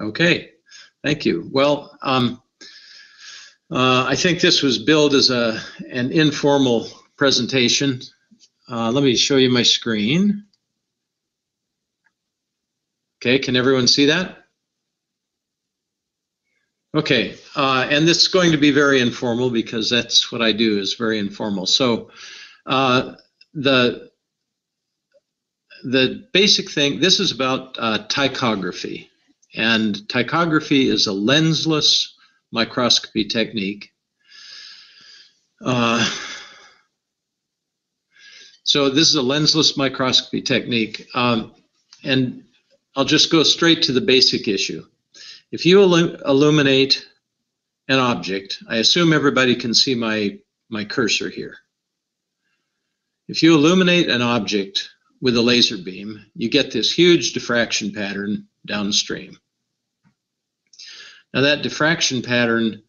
Okay, thank you. Well, um, uh, I think this was billed as a an informal presentation. Uh, let me show you my screen. Okay, can everyone see that? Okay, uh, and this is going to be very informal because that's what I do is very informal. So uh, the the basic thing, this is about uh, ptychography. And ptychography is a lensless microscopy technique. Uh, so this is a lensless microscopy technique. Um, and I'll just go straight to the basic issue. If you illu illuminate an object, I assume everybody can see my, my cursor here. If you illuminate an object with a laser beam, you get this huge diffraction pattern downstream. Now that diffraction pattern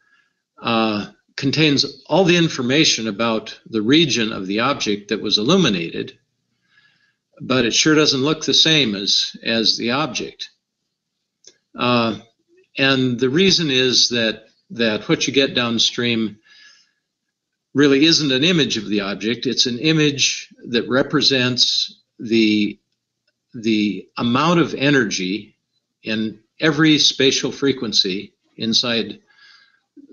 uh, contains all the information about the region of the object that was illuminated, but it sure doesn't look the same as, as the object. Uh, and the reason is that, that what you get downstream really isn't an image of the object, it's an image that represents the, the amount of energy in every spatial frequency inside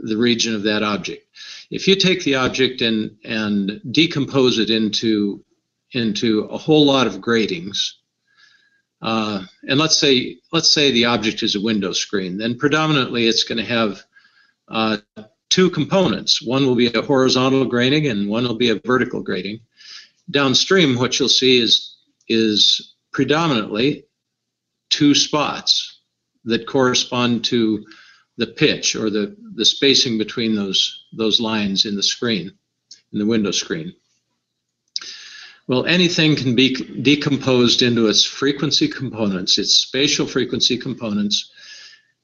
the region of that object. If you take the object and, and decompose it into, into a whole lot of gratings, uh, and let's say let's say the object is a window screen, then predominantly it's going to have uh, two components. One will be a horizontal grating and one will be a vertical grating. Downstream, what you'll see is is predominantly two spots that correspond to the pitch or the, the spacing between those, those lines in the screen, in the window screen. Well, anything can be decomposed into its frequency components, its spatial frequency components.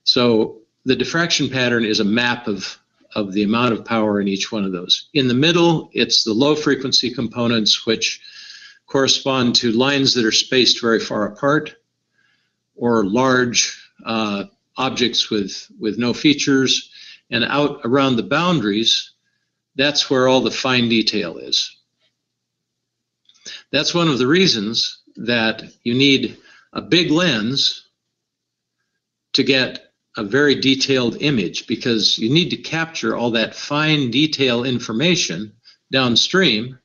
So the diffraction pattern is a map of, of the amount of power in each one of those. In the middle, it's the low frequency components, which correspond to lines that are spaced very far apart or large uh, objects with, with no features. And out around the boundaries, that's where all the fine detail is. That's one of the reasons that you need a big lens to get a very detailed image because you need to capture all that fine detail information downstream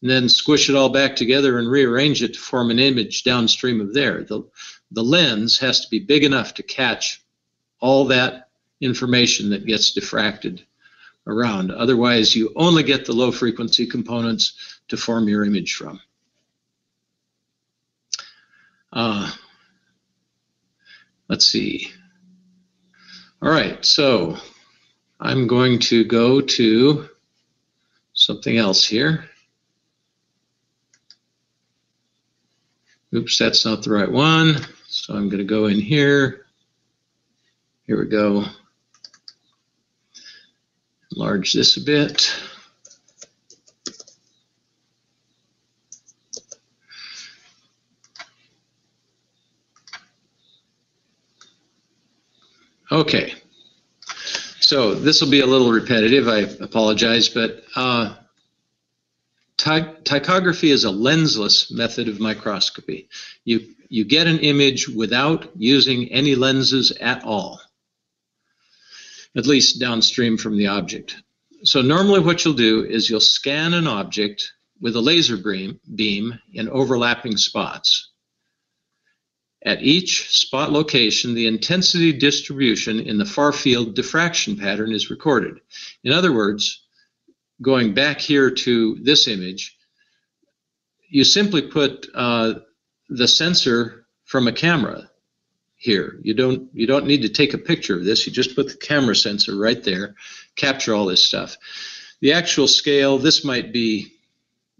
and then squish it all back together and rearrange it to form an image downstream of there. The, the lens has to be big enough to catch all that information that gets diffracted around. Otherwise, you only get the low frequency components to form your image from. Uh, let's see. All right, so I'm going to go to something else here. Oops, that's not the right one. So I'm going to go in here. Here we go. Enlarge this a bit. Okay. So this will be a little repetitive. I apologize, but uh, Ty is a lensless method of microscopy. You, you get an image without using any lenses at all, at least downstream from the object. So normally what you'll do is you'll scan an object with a laser beam, in overlapping spots. At each spot location, the intensity distribution in the far field diffraction pattern is recorded. In other words, going back here to this image, you simply put uh, the sensor from a camera here. You don't you don't need to take a picture of this. You just put the camera sensor right there, capture all this stuff. The actual scale, this might be,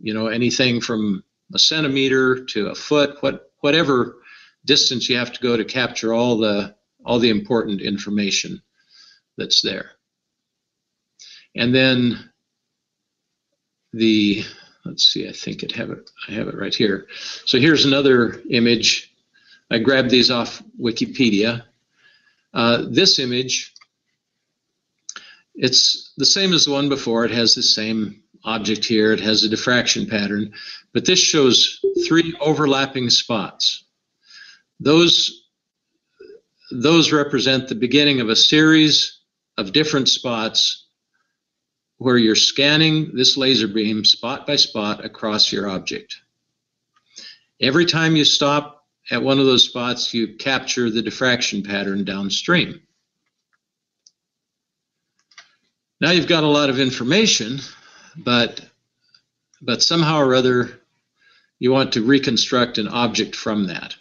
you know, anything from a centimeter to a foot, what whatever distance you have to go to capture all the all the important information that's there. And then the, let's see, I think it have it, I have it right here. So here's another image. I grabbed these off Wikipedia. Uh, this image, it's the same as the one before. It has the same object here. It has a diffraction pattern, but this shows three overlapping spots. Those, those represent the beginning of a series of different spots where you're scanning this laser beam spot by spot across your object. Every time you stop at one of those spots, you capture the diffraction pattern downstream. Now you've got a lot of information, but but somehow or other you want to reconstruct an object from that.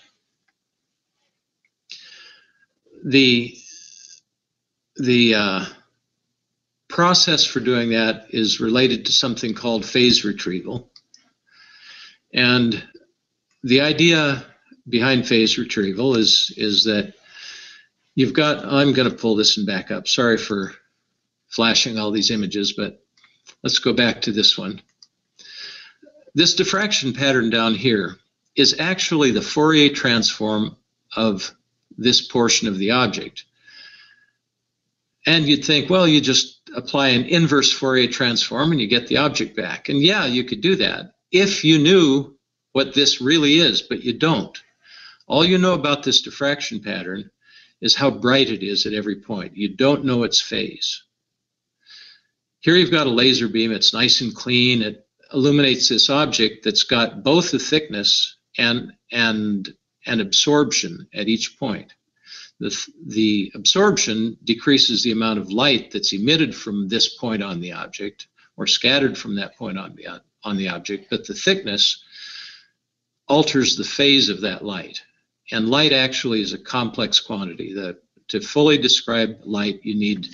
The the uh, process for doing that is related to something called phase retrieval. And the idea behind phase retrieval is is that you've got I'm going to pull this and back up. Sorry for flashing all these images, but let's go back to this one. This diffraction pattern down here is actually the Fourier transform of this portion of the object. And you'd think, well, you just apply an inverse Fourier transform and you get the object back. And yeah, you could do that if you knew what this really is, but you don't. All you know about this diffraction pattern is how bright it is at every point. You don't know its phase. Here you've got a laser beam, it's nice and clean, it illuminates this object that's got both the thickness and, and, and absorption at each point. The, the absorption decreases the amount of light that's emitted from this point on the object or scattered from that point on the, on the object, but the thickness alters the phase of that light. And light actually is a complex quantity. The, to fully describe light, you need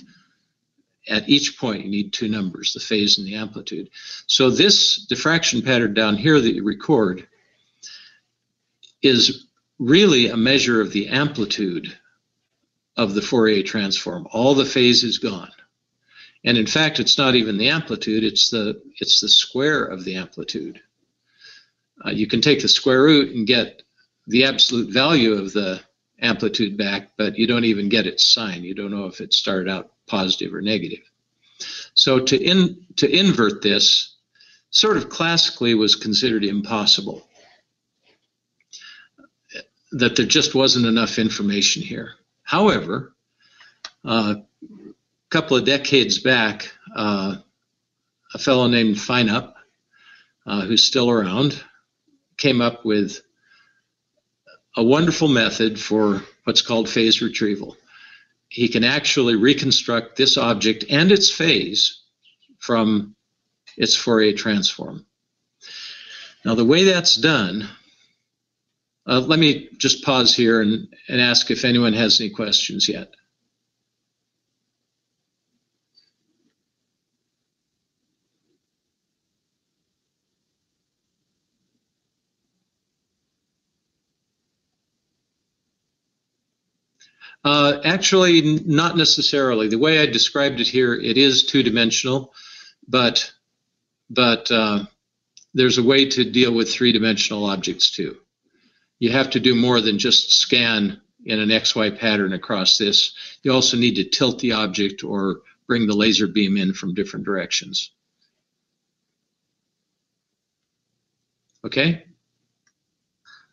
at each point you need two numbers, the phase and the amplitude. So this diffraction pattern down here that you record is really a measure of the amplitude of the Fourier transform. All the phase is gone. And in fact, it's not even the amplitude, it's the, it's the square of the amplitude. Uh, you can take the square root and get the absolute value of the amplitude back, but you don't even get its sign. You don't know if it started out positive or negative. So to in to invert this sort of classically was considered impossible. That there just wasn't enough information here. However, uh, a couple of decades back, uh, a fellow named Fienup, uh, who's still around, came up with a wonderful method for what's called phase retrieval he can actually reconstruct this object and its phase from its Fourier transform. Now, the way that's done, uh, let me just pause here and, and ask if anyone has any questions yet. Uh, actually, not necessarily. The way I described it here, it is two-dimensional, but but uh, there's a way to deal with three-dimensional objects too. You have to do more than just scan in an XY pattern across this. You also need to tilt the object or bring the laser beam in from different directions. Okay?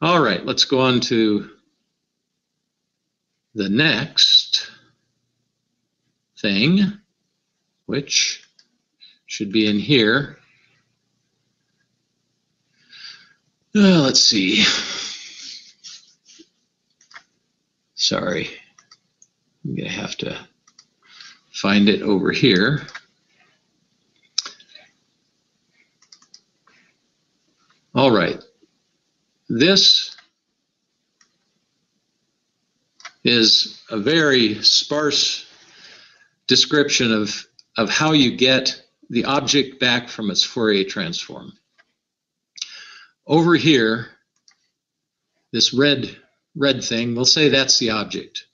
All right, let's go on to the next thing, which should be in here. Uh, let's see. Sorry. I'm going to have to find it over here. All right. This is a very sparse description of, of how you get the object back from its Fourier transform. Over here, this red, red thing, we'll say that's the object.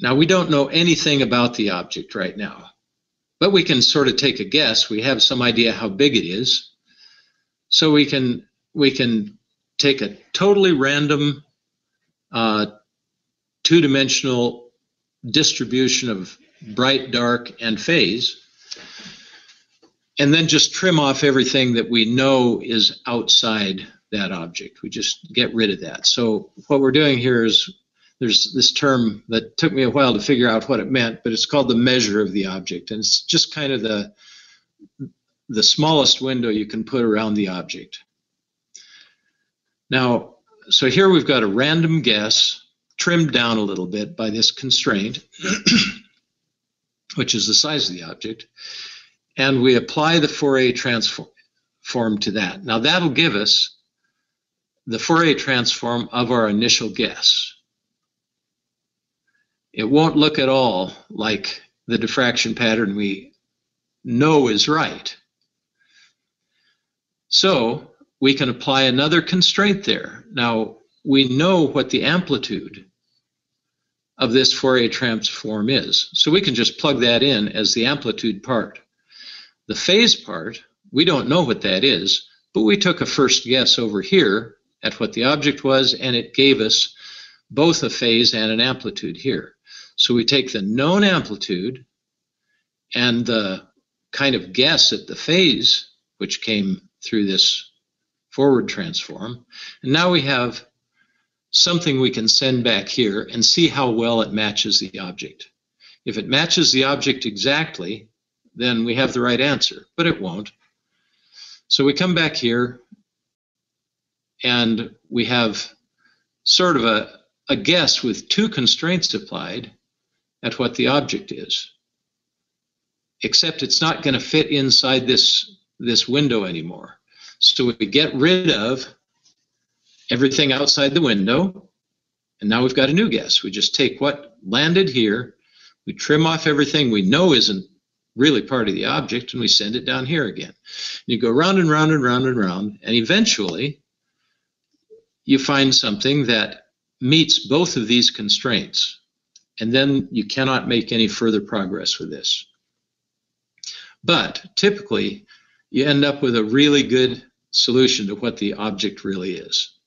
Now, we don't know anything about the object right now, but we can sort of take a guess. We have some idea how big it is. So we can, we can take a totally random uh, two-dimensional distribution of bright, dark, and phase. And then just trim off everything that we know is outside that object. We just get rid of that. So what we're doing here is there's this term that took me a while to figure out what it meant, but it's called the measure of the object. And it's just kind of the, the smallest window you can put around the object. Now, so here we've got a random guess trimmed down a little bit by this constraint, which is the size of the object. And we apply the Fourier transform to that. Now that'll give us the Fourier transform of our initial guess. It won't look at all like the diffraction pattern we know is right. So we can apply another constraint there. Now, we know what the amplitude of this Fourier transform is. So we can just plug that in as the amplitude part. The phase part, we don't know what that is, but we took a first guess over here at what the object was, and it gave us both a phase and an amplitude here. So we take the known amplitude and the kind of guess at the phase, which came through this forward transform, and now we have something we can send back here and see how well it matches the object. If it matches the object exactly, then we have the right answer, but it won't. So we come back here and we have sort of a, a guess with two constraints applied at what the object is. Except it's not going to fit inside this, this window anymore. So we get rid of everything outside the window, and now we've got a new guess. We just take what landed here, we trim off everything we know isn't really part of the object, and we send it down here again. You go round and round and round and round, and eventually you find something that meets both of these constraints. And then you cannot make any further progress with this. But typically, you end up with a really good solution to what the object really is.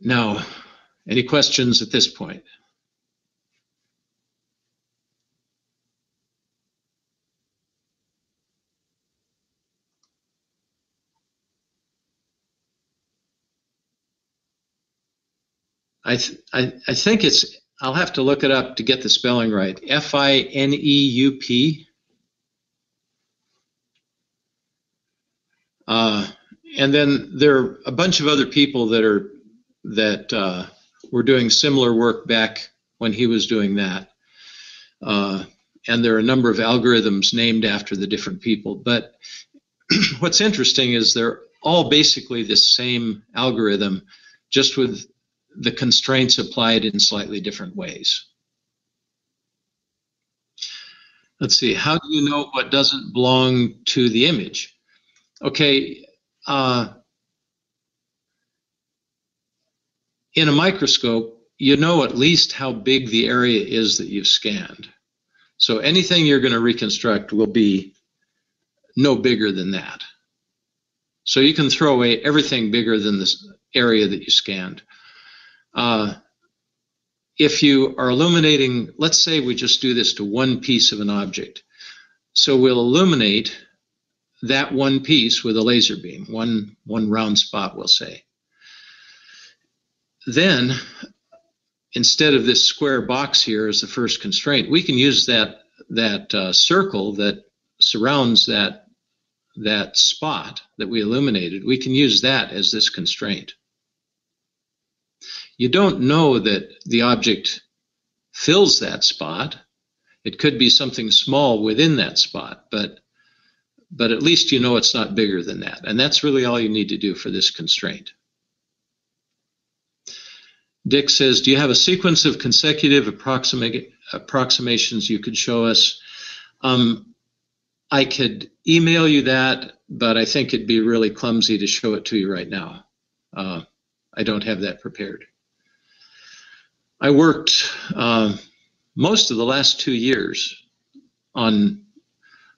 Now, any questions at this point? I, I, I think it's, I'll have to look it up to get the spelling right. F I N E U P. Uh, and then there are a bunch of other people that are that uh, were doing similar work back when he was doing that. Uh, and there are a number of algorithms named after the different people. But what's interesting is they're all basically the same algorithm, just with the constraints applied in slightly different ways. Let's see, how do you know what doesn't belong to the image? Okay, uh, in a microscope, you know at least how big the area is that you've scanned. So anything you're going to reconstruct will be no bigger than that. So you can throw away everything bigger than this area that you scanned. Uh, if you are illuminating, let's say we just do this to one piece of an object. So we'll illuminate that one piece with a laser beam, one, one round spot, we'll say. Then, instead of this square box here as the first constraint, we can use that, that uh, circle that surrounds that, that spot that we illuminated. We can use that as this constraint you don't know that the object fills that spot. It could be something small within that spot, but but at least you know it's not bigger than that. And that's really all you need to do for this constraint. Dick says, do you have a sequence of consecutive approximations you could show us? Um, I could email you that, but I think it'd be really clumsy to show it to you right now. Uh, I don't have that prepared. I worked uh, most of the last two years on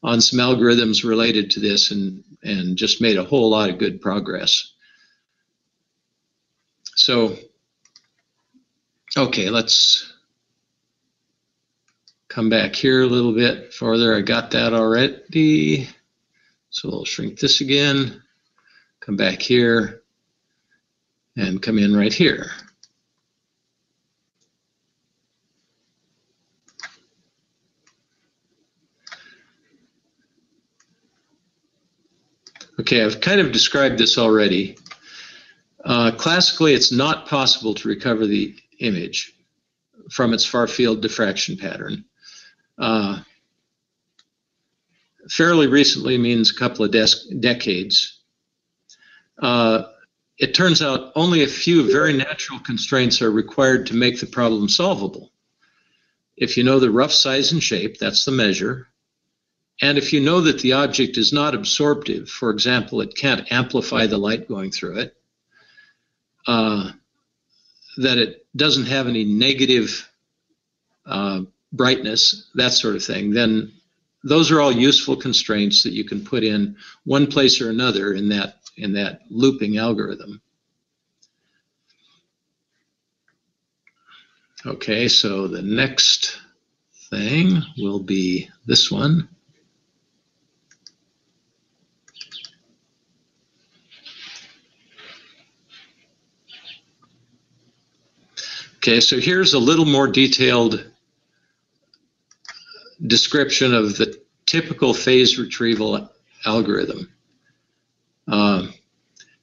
on some algorithms related to this and and just made a whole lot of good progress. So Okay, let's come back here a little bit further. I got that already. So we'll shrink this again, come back here, and come in right here. Okay, I've kind of described this already. Uh, classically, it's not possible to recover the image from its far field diffraction pattern. Uh, fairly recently means a couple of decades. Uh, it turns out only a few very natural constraints are required to make the problem solvable. If you know the rough size and shape, that's the measure. And if you know that the object is not absorptive, for example, it can't amplify the light going through it, uh, that it doesn't have any negative uh, brightness, that sort of thing, then those are all useful constraints that you can put in one place or another in that in that looping algorithm. Okay, so the next thing will be this one. Okay, so here's a little more detailed description of the typical phase retrieval algorithm. Um,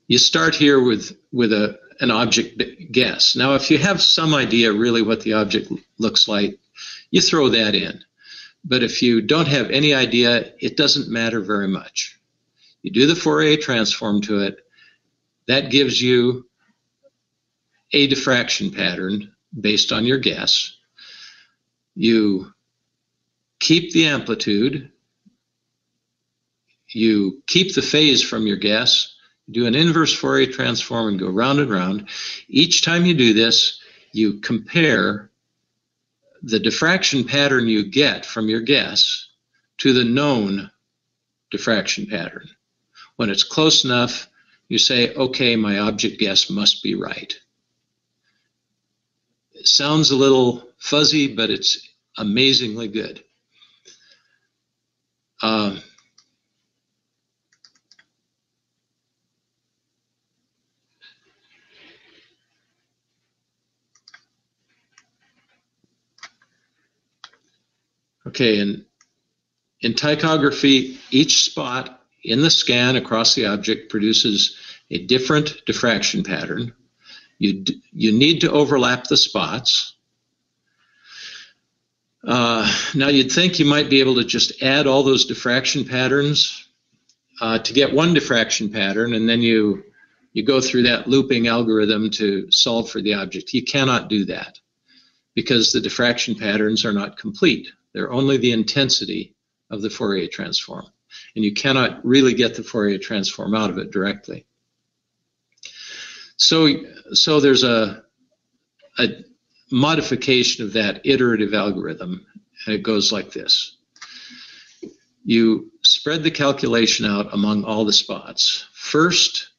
you start here with, with a, an object guess. Now, if you have some idea really what the object looks like, you throw that in. But if you don't have any idea, it doesn't matter very much. You do the Fourier transform to it. That gives you a diffraction pattern based on your guess. You keep the amplitude. You keep the phase from your guess. Do an inverse Fourier transform and go round and round. Each time you do this, you compare the diffraction pattern you get from your guess to the known diffraction pattern. When it's close enough, you say, okay, my object guess must be right. It sounds a little fuzzy, but it's amazingly good. Uh, okay, and in ptychography, each spot in the scan across the object produces a different diffraction pattern. You, you need to overlap the spots. Uh, now you'd think you might be able to just add all those diffraction patterns uh, to get one diffraction pattern and then you you go through that looping algorithm to solve for the object. You cannot do that because the diffraction patterns are not complete. They're only the intensity of the Fourier transform. And you cannot really get the Fourier transform out of it directly. So, so there's a, a modification of that iterative algorithm, and it goes like this. You spread the calculation out among all the spots. First,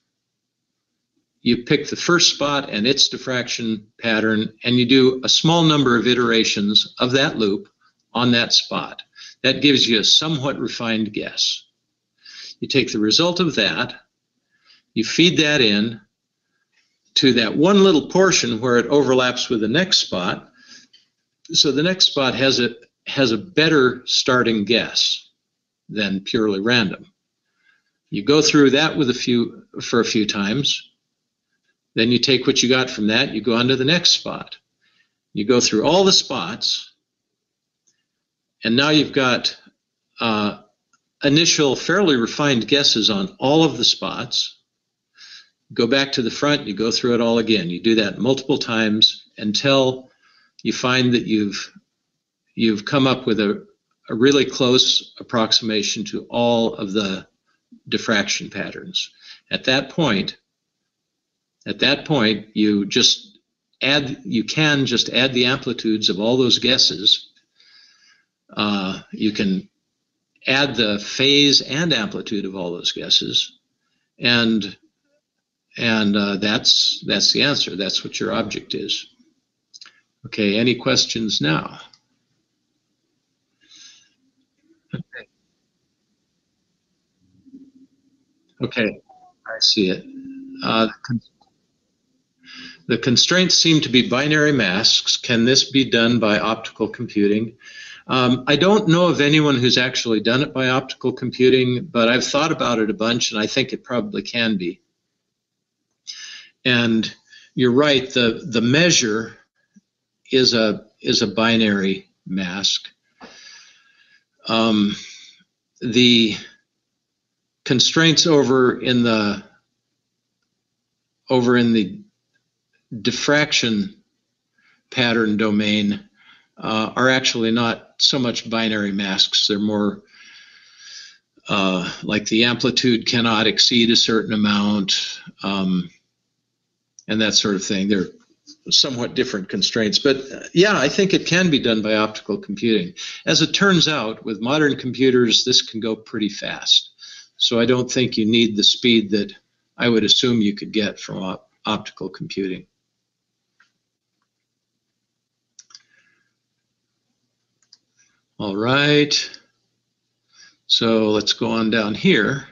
you pick the first spot and its diffraction pattern, and you do a small number of iterations of that loop on that spot. That gives you a somewhat refined guess. You take the result of that, you feed that in, to that one little portion where it overlaps with the next spot. So the next spot has a has a better starting guess than purely random. You go through that with a few for a few times. Then you take what you got from that, you go on to the next spot. You go through all the spots, and now you've got uh, initial fairly refined guesses on all of the spots go back to the front, you go through it all again. You do that multiple times until you find that you've you've come up with a, a really close approximation to all of the diffraction patterns. At that point, at that point, you just add, you can just add the amplitudes of all those guesses. Uh, you can add the phase and amplitude of all those guesses. And and uh, that's that's the answer. That's what your object is. Okay, any questions now? Okay. Okay, I see it. Uh, the constraints seem to be binary masks. Can this be done by optical computing? Um, I don't know of anyone who's actually done it by optical computing, but I've thought about it a bunch and I think it probably can be. And you're right, the, the measure is a, is a binary mask. Um, the constraints over in the over in the diffraction pattern domain uh, are actually not so much binary masks. They're more uh, like the amplitude cannot exceed a certain amount um, and that sort of thing. They're somewhat different constraints. But uh, yeah, I think it can be done by optical computing. As it turns out, with modern computers, this can go pretty fast. So I don't think you need the speed that I would assume you could get from op optical computing. All right. So let's go on down here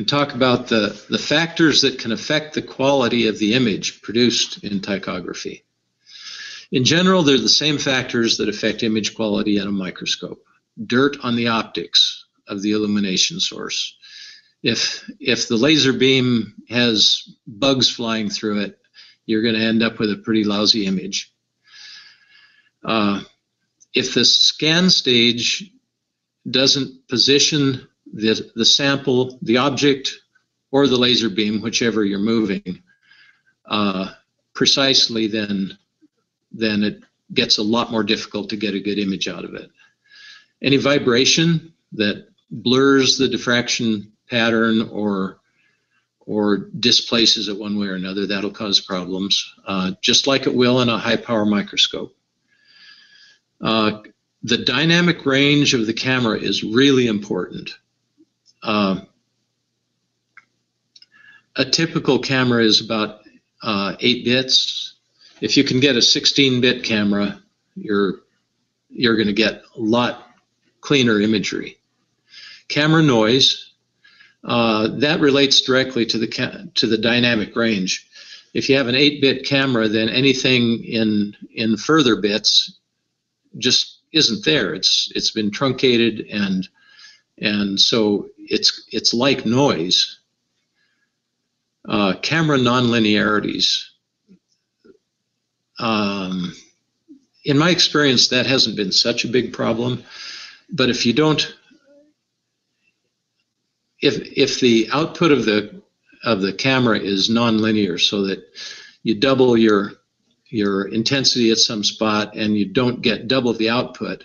and talk about the, the factors that can affect the quality of the image produced in ptychography. In general, they're the same factors that affect image quality in a microscope. Dirt on the optics of the illumination source. If, if the laser beam has bugs flying through it, you're going to end up with a pretty lousy image. Uh, if the scan stage doesn't position the, the sample, the object, or the laser beam, whichever you're moving, uh, precisely, then, then it gets a lot more difficult to get a good image out of it. Any vibration that blurs the diffraction pattern or or displaces it one way or another, that'll cause problems, uh, just like it will in a high power microscope. Uh, the dynamic range of the camera is really important. Uh, a typical camera is about uh, 8 bits. If you can get a 16-bit camera, you're you're going to get a lot cleaner imagery. Camera noise, uh, that relates directly to the to the dynamic range. If you have an 8-bit camera, then anything in in further bits just isn't there. It's it's been truncated and and so it's it's like noise. Uh, camera nonlinearities. Um, in my experience, that hasn't been such a big problem. But if you don't, if if the output of the of the camera is nonlinear, so that you double your your intensity at some spot and you don't get double the output,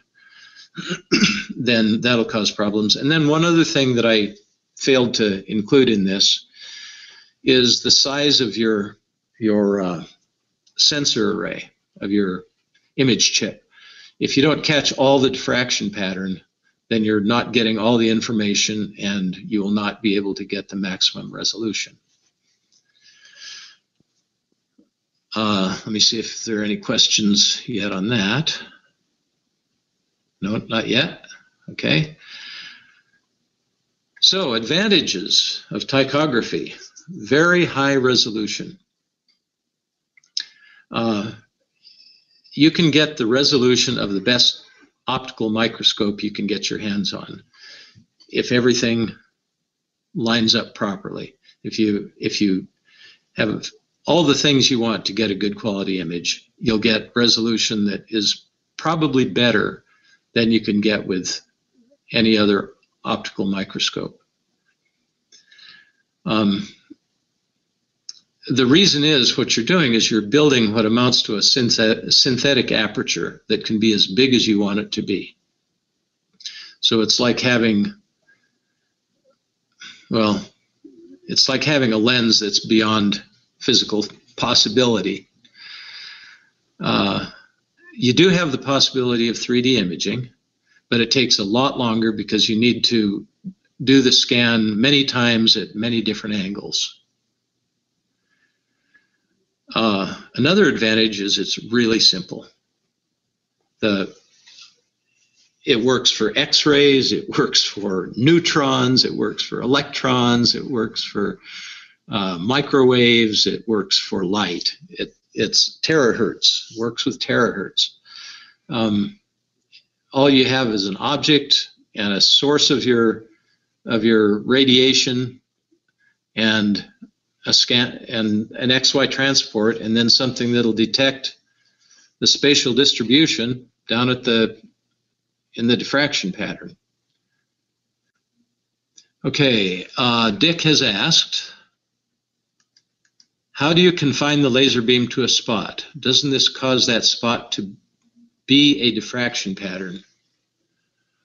then that'll cause problems. And then one other thing that I failed to include in this is the size of your your uh, sensor array of your image chip. If you don't catch all the diffraction pattern, then you're not getting all the information and you will not be able to get the maximum resolution. Uh, let me see if there are any questions yet on that. No, not yet. Okay. So, advantages of ptychography very high resolution. Uh, you can get the resolution of the best optical microscope you can get your hands on if everything lines up properly. If you if you have all the things you want to get a good quality image, you'll get resolution that is probably better than you can get with any other optical microscope. Um, the reason is what you're doing is you're building what amounts to a synthetic aperture that can be as big as you want it to be. So it's like having, well, it's like having a lens that's beyond physical possibility. Uh, you do have the possibility of 3D imaging, but it takes a lot longer because you need to do the scan many times at many different angles. Uh, another advantage is it's really simple. The it works for X-rays, it works for neutrons, it works for electrons, it works for uh, microwaves, it works for light. It, it's terahertz, works with terahertz. Um, all you have is an object and a source of your of your radiation and a scan and an XY transport, and then something that'll detect the spatial distribution down at the in the diffraction pattern. Okay, uh, Dick has asked, how do you confine the laser beam to a spot? Doesn't this cause that spot to be a diffraction pattern?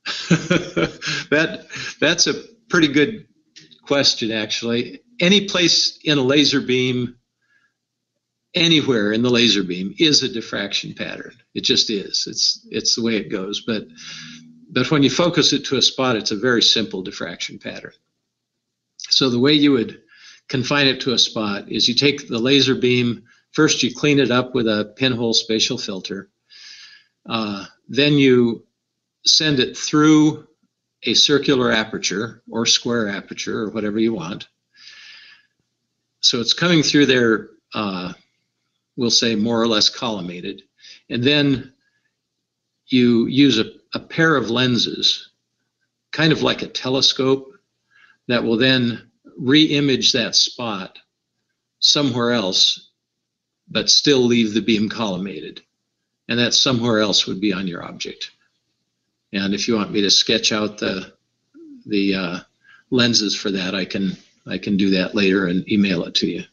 that that's a pretty good question, actually. Any place in a laser beam, anywhere in the laser beam, is a diffraction pattern. It just is. It's it's the way it goes. But but when you focus it to a spot, it's a very simple diffraction pattern. So the way you would confine it to a spot is you take the laser beam first you clean it up with a pinhole spatial filter uh, then you send it through a circular aperture or square aperture or whatever you want. So it's coming through there, uh, we'll say more or less collimated. And then you use a, a pair of lenses, kind of like a telescope, that will then re-image that spot somewhere else, but still leave the beam collimated. And that somewhere else would be on your object. And if you want me to sketch out the the uh, lenses for that, I can I can do that later and email it to you.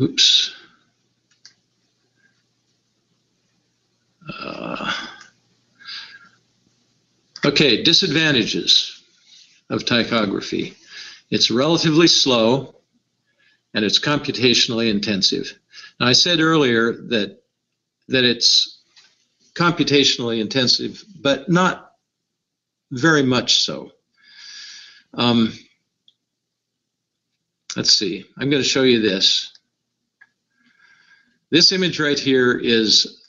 Oops. Uh, okay, disadvantages of ptychography. It's relatively slow and it's computationally intensive. Now, I said earlier that that it's computationally intensive, but not very much so. Um, let's see, I'm going to show you this. This image right here is,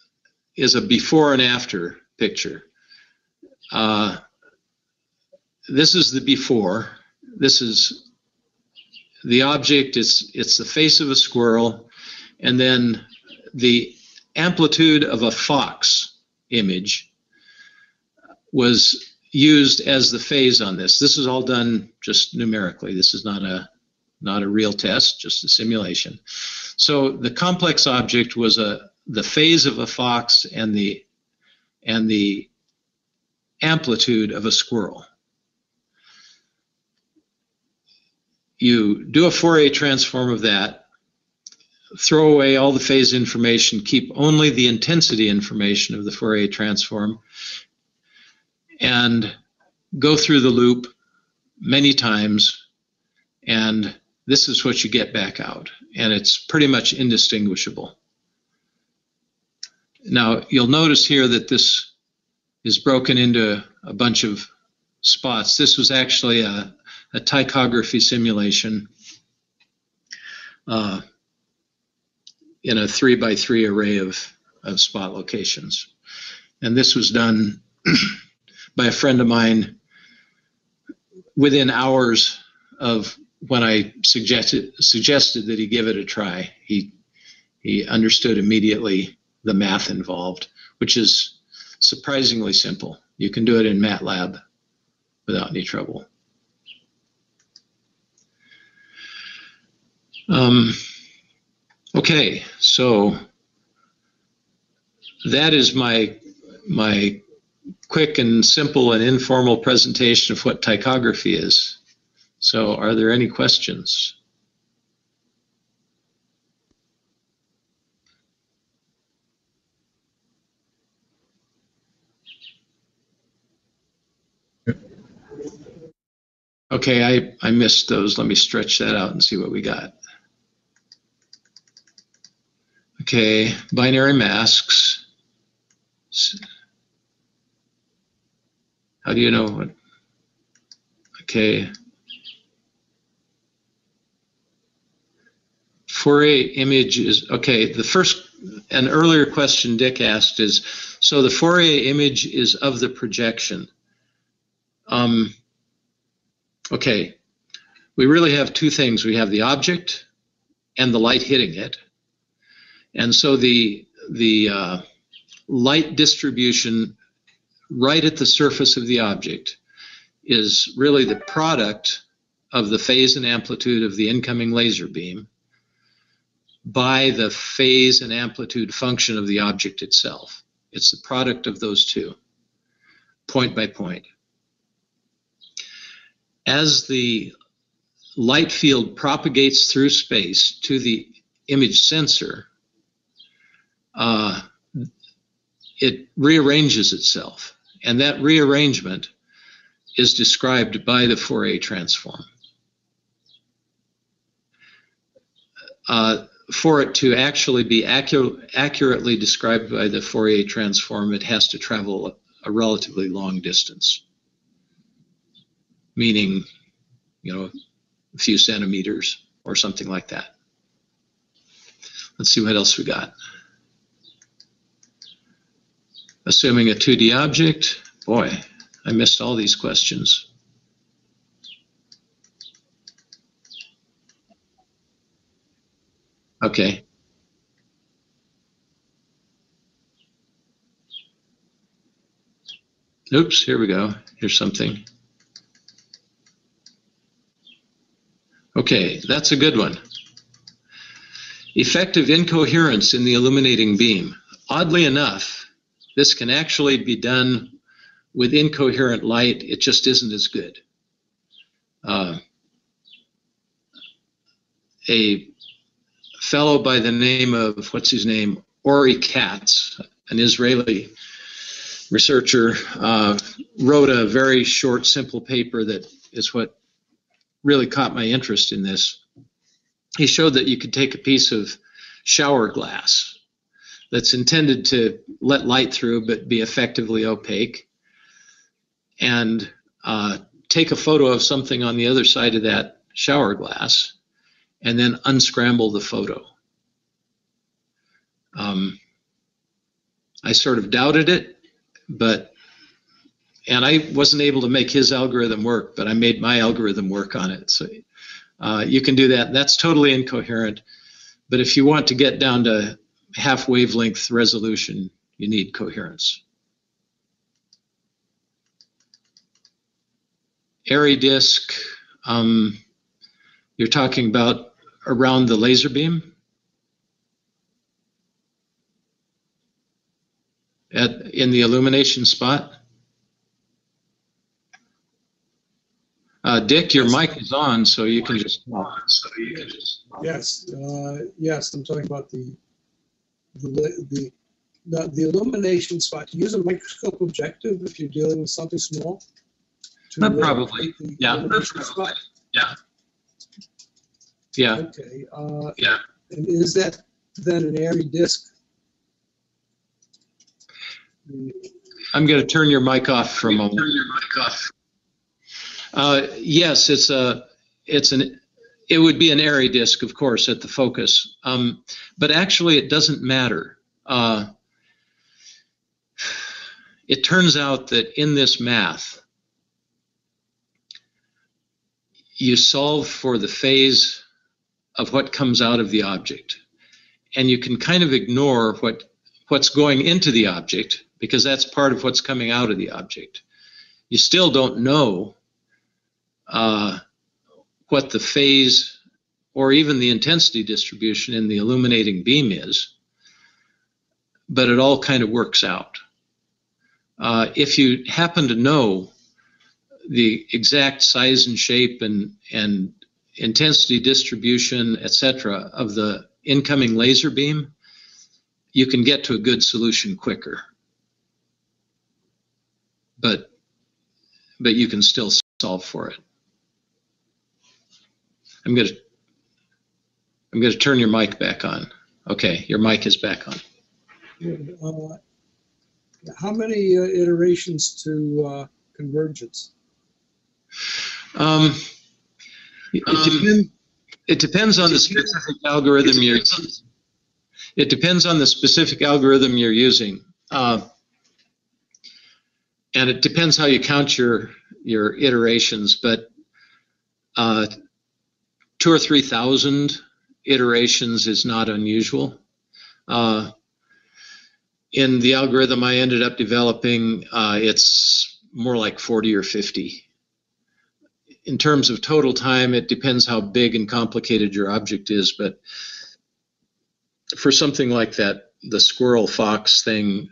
is a before and after picture. Uh, this is the before. This is the object, it's, it's the face of a squirrel, and then the amplitude of a fox image was used as the phase on this. This is all done just numerically. This is not a not a real test, just a simulation. So the complex object was a the phase of a fox and the and the amplitude of a squirrel. You do a Fourier transform of that, throw away all the phase information, keep only the intensity information of the Fourier transform, and go through the loop many times, and this is what you get back out. And it's pretty much indistinguishable. Now, you'll notice here that this is broken into a bunch of spots. This was actually a, a ptychography simulation. Uh, in a three by three array of, of spot locations. And this was done by a friend of mine within hours of when I suggested suggested that he give it a try. He he understood immediately the math involved, which is surprisingly simple. You can do it in MATLAB without any trouble. Um, Okay, so that is my my quick and simple and informal presentation of what ptychography is. So are there any questions? Okay, I, I missed those. Let me stretch that out and see what we got. Okay, binary masks. How do you know what? Okay. Fourier image is, okay, the first, an earlier question Dick asked is, so the Fourier image is of the projection. Um, okay, we really have two things. We have the object and the light hitting it. And so the, the uh, light distribution right at the surface of the object is really the product of the phase and amplitude of the incoming laser beam by the phase and amplitude function of the object itself. It's the product of those two, point by point. As the light field propagates through space to the image sensor, uh, it rearranges itself. And that rearrangement is described by the Fourier transform. Uh, for it to actually be accu- accurately described by the Fourier transform, it has to travel a, a relatively long distance, meaning, you know, a few centimeters or something like that. Let's see what else we got. Assuming a 2D object, boy, I missed all these questions. Okay. Oops, here we go. Here's something. Okay, that's a good one. Effective incoherence in the illuminating beam. Oddly enough, this can actually be done with incoherent light. It just isn't as good. Uh, a fellow by the name of, what's his name? Ori Katz, an Israeli researcher, uh, wrote a very short, simple paper that is what really caught my interest in this. He showed that you could take a piece of shower glass that's intended to let light through but be effectively opaque and uh, take a photo of something on the other side of that shower glass and then unscramble the photo. Um, I sort of doubted it, but and I wasn't able to make his algorithm work, but I made my algorithm work on it. So uh, you can do that. That's totally incoherent. But if you want to get down to half wavelength resolution, you need coherence. Airy disk, um, you're talking about around the laser beam? At, in the illumination spot? Uh, Dick, your mic is on, so you can just talk. So you can just. Yes, uh, yes, I'm talking about the, the, the, the the illumination spot. Use a microscope objective if you're dealing with something small. to, uh, probably, yeah. illumination spot. Yeah, Okay, uh, Yeah. and is that then an airy disk? I'm going to turn your mic off for a moment. Uh, yes, it's a, it's an, it would be an airy disk, of course, at the focus. Um, but actually, it doesn't matter. Uh, it turns out that in this math, you solve for the phase of what comes out of the object. And you can kind of ignore what, what's going into the object because that's part of what's coming out of the object. You still don't know uh, what the phase or even the intensity distribution in the illuminating beam is, but it all kind of works out. Uh, if you happen to know the exact size and shape and, and intensity distribution, et cetera, of the incoming laser beam, you can get to a good solution quicker. But, but you can still solve for it. I'm gonna, I'm gonna turn your mic back on. Okay, your mic is back on. Uh, How many uh, iterations to uh, convergence? Um, it Um, depend- It depends on the specific algorithm you're, it depends on the specific algorithm you're using. Uh, and it depends how you count your, your iterations, but uh, two or 3,000 iterations is not unusual. Uh, in the algorithm I ended up developing, uh, it's more like 40 or 50 in terms of total time, it depends how big and complicated your object is, but for something like that, the squirrel fox thing,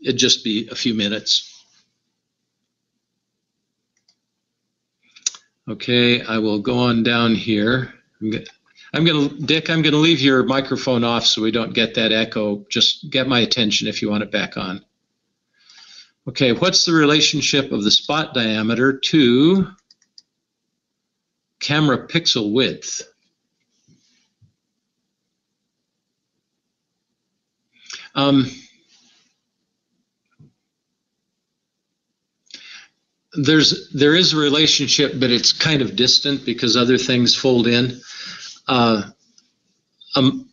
it'd just be a few minutes. Okay, I will go on down here. I'm go- I'm gonna, Dick, I'm gonna leave your microphone off so we don't get that echo. Just get my attention if you want it back on. Okay, what's the relationship of the spot diameter to camera pixel width? Um, there's there is a relationship, but it's kind of distant because other things fold in. Uh, um,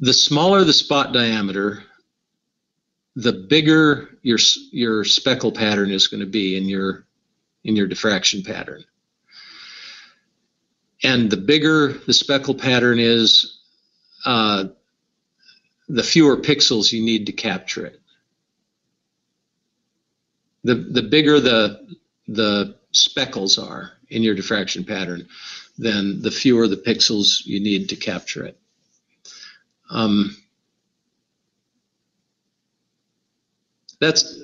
the smaller the spot diameter, the bigger your your speckle pattern is going to be in your in your diffraction pattern. And the bigger the speckle pattern is, uh, the fewer pixels you need to capture it. The the bigger the the speckles are in your diffraction pattern, then the fewer the pixels you need to capture it. Um, that's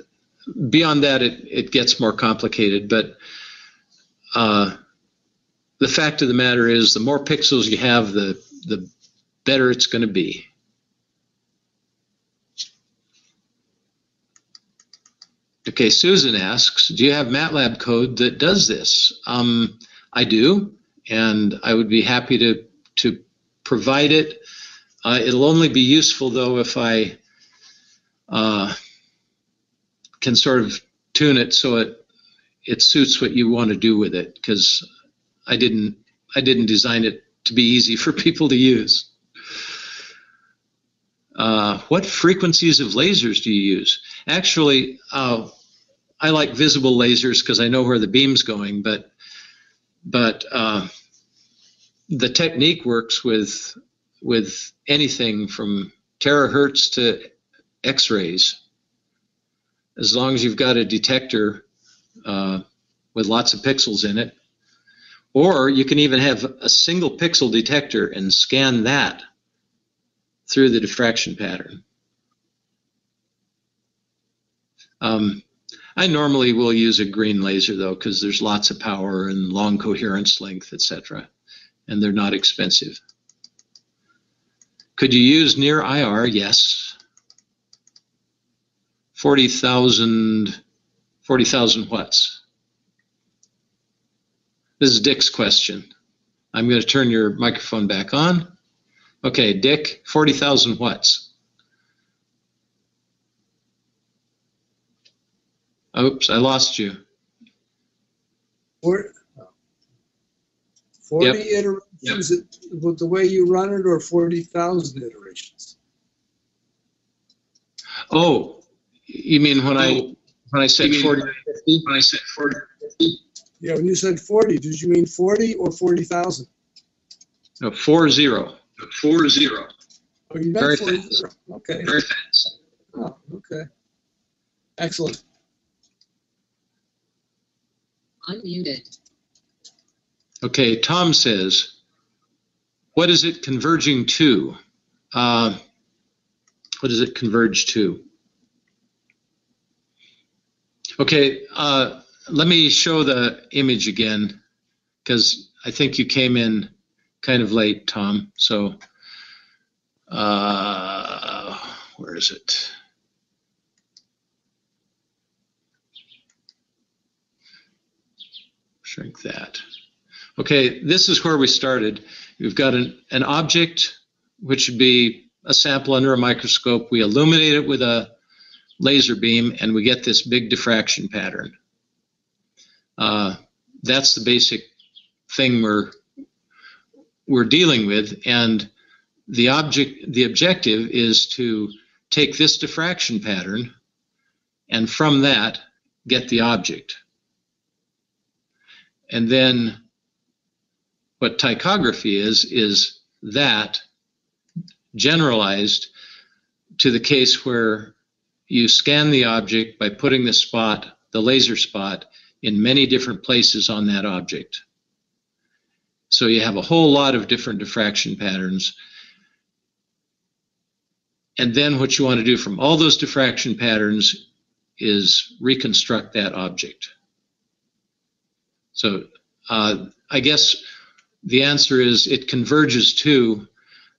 beyond that it, it gets more complicated but uh, the fact of the matter is the more pixels you have the the better it's going to be okay susan asks do you have matlab code that does this um, i do and i would be happy to to provide it uh, it'll only be useful though if i uh, can sort of tune it so it it suits what you want to do with it because I didn't I didn't design it to be easy for people to use. Uh, what frequencies of lasers do you use? Actually, uh, I like visible lasers because I know where the beam's going, but but uh, the technique works with with anything from terahertz to X-rays as long as you've got a detector uh, with lots of pixels in it. Or you can even have a single pixel detector and scan that through the diffraction pattern. Um, I normally will use a green laser though, because there's lots of power and long coherence length, etc. And they're not expensive. Could you use near IR? Yes. 40,000 40,000 watts. This is Dick's question. I'm going to turn your microphone back on. Okay, Dick, 40,000 watts. Oops, I lost you. Or- Forty iterations with the way you run it, or forty thousand iterations? Oh, you mean when I oh. when I said You 40 when 50? I said forty, Yeah, when you said forty, did you mean forty or forty thousand? No, 40. four zero, Oh, you Very meant forty. fast. Okay, very fast. oh, okay. Excellent. Unmuted. Okay, Tom says, what is it converging to? Uh, what does it converge to? Okay, uh, let me show the image again because I think you came in kind of late, Tom. So, uh, where is it? Shrink that. Okay, this is where we started. We've got an, an object, which would be a sample under a microscope. We illuminate it with a laser beam and we get this big diffraction pattern. Uh, that's the basic thing we're we're dealing with, and the object the objective is to take this diffraction pattern and from that get the object. And then what ptychography is is that generalized to the case where you scan the object by putting the spot, the laser spot, in many different places on that object. So you have a whole lot of different diffraction patterns. And then what you want to do from all those diffraction patterns is reconstruct that object. So uh, I guess the answer is it converges to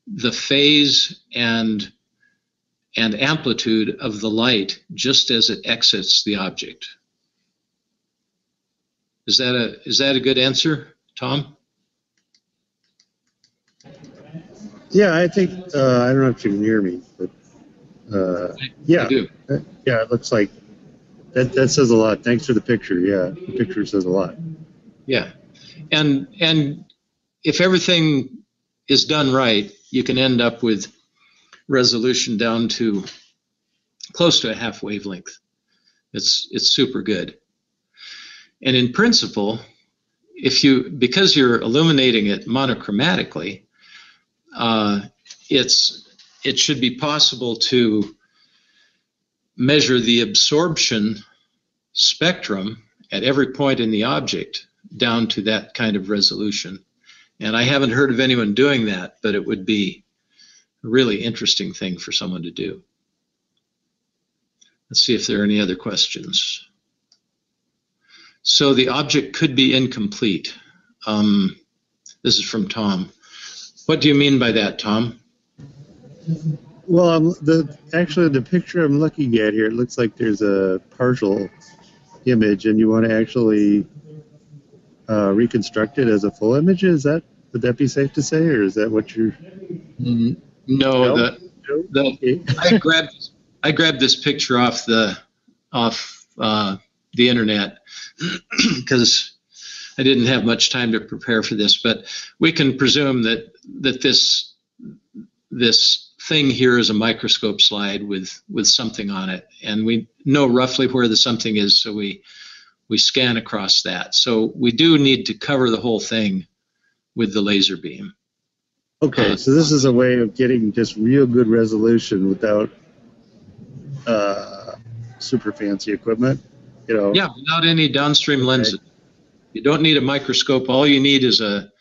the phase and and amplitude of the light just as it exits the object. Is that a is that a good answer, Tom? Yeah, I think, uh, I don't know if you can hear me, but, uh, yeah, do. yeah, it looks like, that, that says a lot. Thanks for the picture. Yeah, the picture says a lot. Yeah. And and if everything is done right, you can end up with resolution down to close to a half wavelength. It's it's super good. And in principle, if you because you're illuminating it monochromatically, uh, it's it should be possible to measure the absorption spectrum at every point in the object down to that kind of resolution. And I haven't heard of anyone doing that, but it would be a really interesting thing for someone to do. Let's see if there are any other questions. So the object could be incomplete. Um, this is from Tom. What do you mean by that, Tom? Well, I'm, the, actually, the picture I'm looking at here, it looks like there's a partial image and you want to actually, uh, reconstruct it as a full image. Is that, would that be safe to say, or is that what you're? No, No? the, the, Okay. I grabbed I grabbed this picture off the off uh, the internet because I didn't have much time to prepare for this. But we can presume that that this this thing here is a microscope slide with with something on it, and we know roughly where the something is, so we we scan across that. So we do need to cover the whole thing with the laser beam. Okay, so this is a way of getting just real good resolution without uh, super fancy equipment. You know, Yeah, without any downstream lenses. You don't need a microscope. All you need is a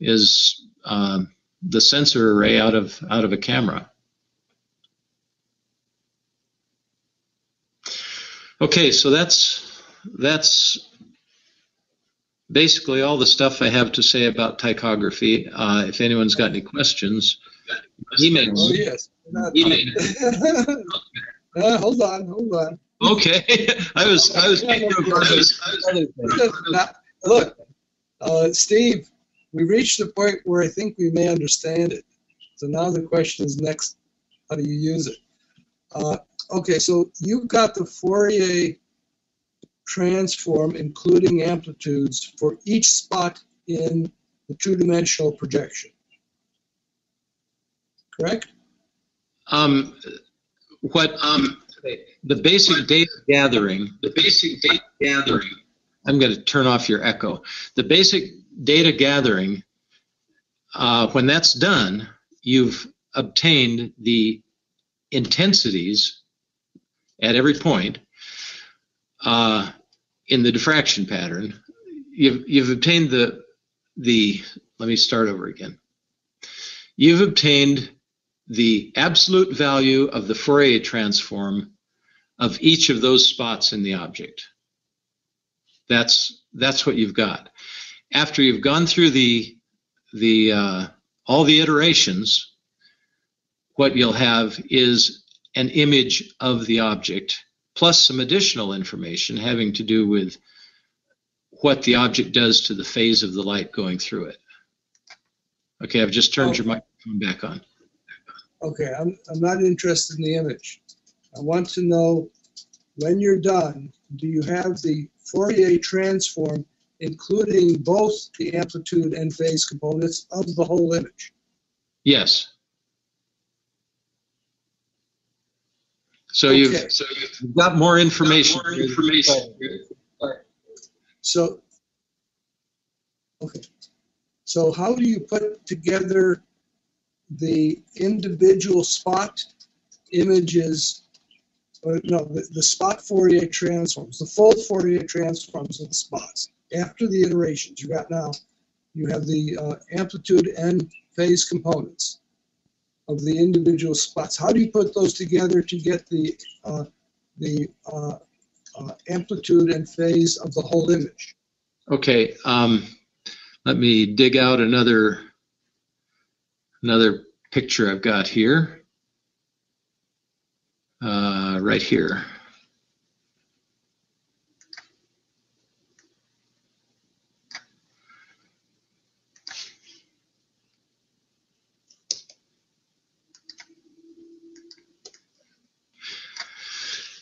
is um, the sensor array out of out of a camera. Okay, so that's that's basically all the stuff I have to say about ptychography. Uh, if anyone's got any questions, email Oh, yes. Email. Uh, hold on, hold on. Okay, I was I was making a purpose. Now, Look, uh, Steve, we reached the point where I think we may understand it. So now the question is next, how do you use it? Uh, okay, so you've got the Fourier transform, including amplitudes for each spot in the two-dimensional projection. Correct? Um, what, um, the basic data gathering, the basic data gathering, I'm going to turn off your echo. The basic data gathering, uh, when that's done, you've obtained the intensities at every point uh, in the diffraction pattern. You've, you've obtained the, the, let me start over again. You've obtained the absolute value of the Fourier transform of each of those spots in the object. That's that's what you've got. After you've gone through the the uh, all the iterations, what you'll have is an image of the object plus some additional information having to do with what the object does to the phase of the light going through it. Okay, I've just turned your microphone back on. Okay, I'm, I'm not interested in the image. I want to know, when you're done, do you have the Fourier transform including both the amplitude and phase components of the whole image. Yes. So you've, So you've got more information. More information. So, okay, so how do you put together the individual spot images? Or no, the, the spot Fourier transforms, the full Fourier transforms of the spots. After the iterations, you got now, you have the uh, amplitude and phase components of the individual spots. How do you put those together to get the, uh, the uh, uh, amplitude and phase of the whole image? Okay, um, let me dig out another, another picture I've got here. Uh, right here.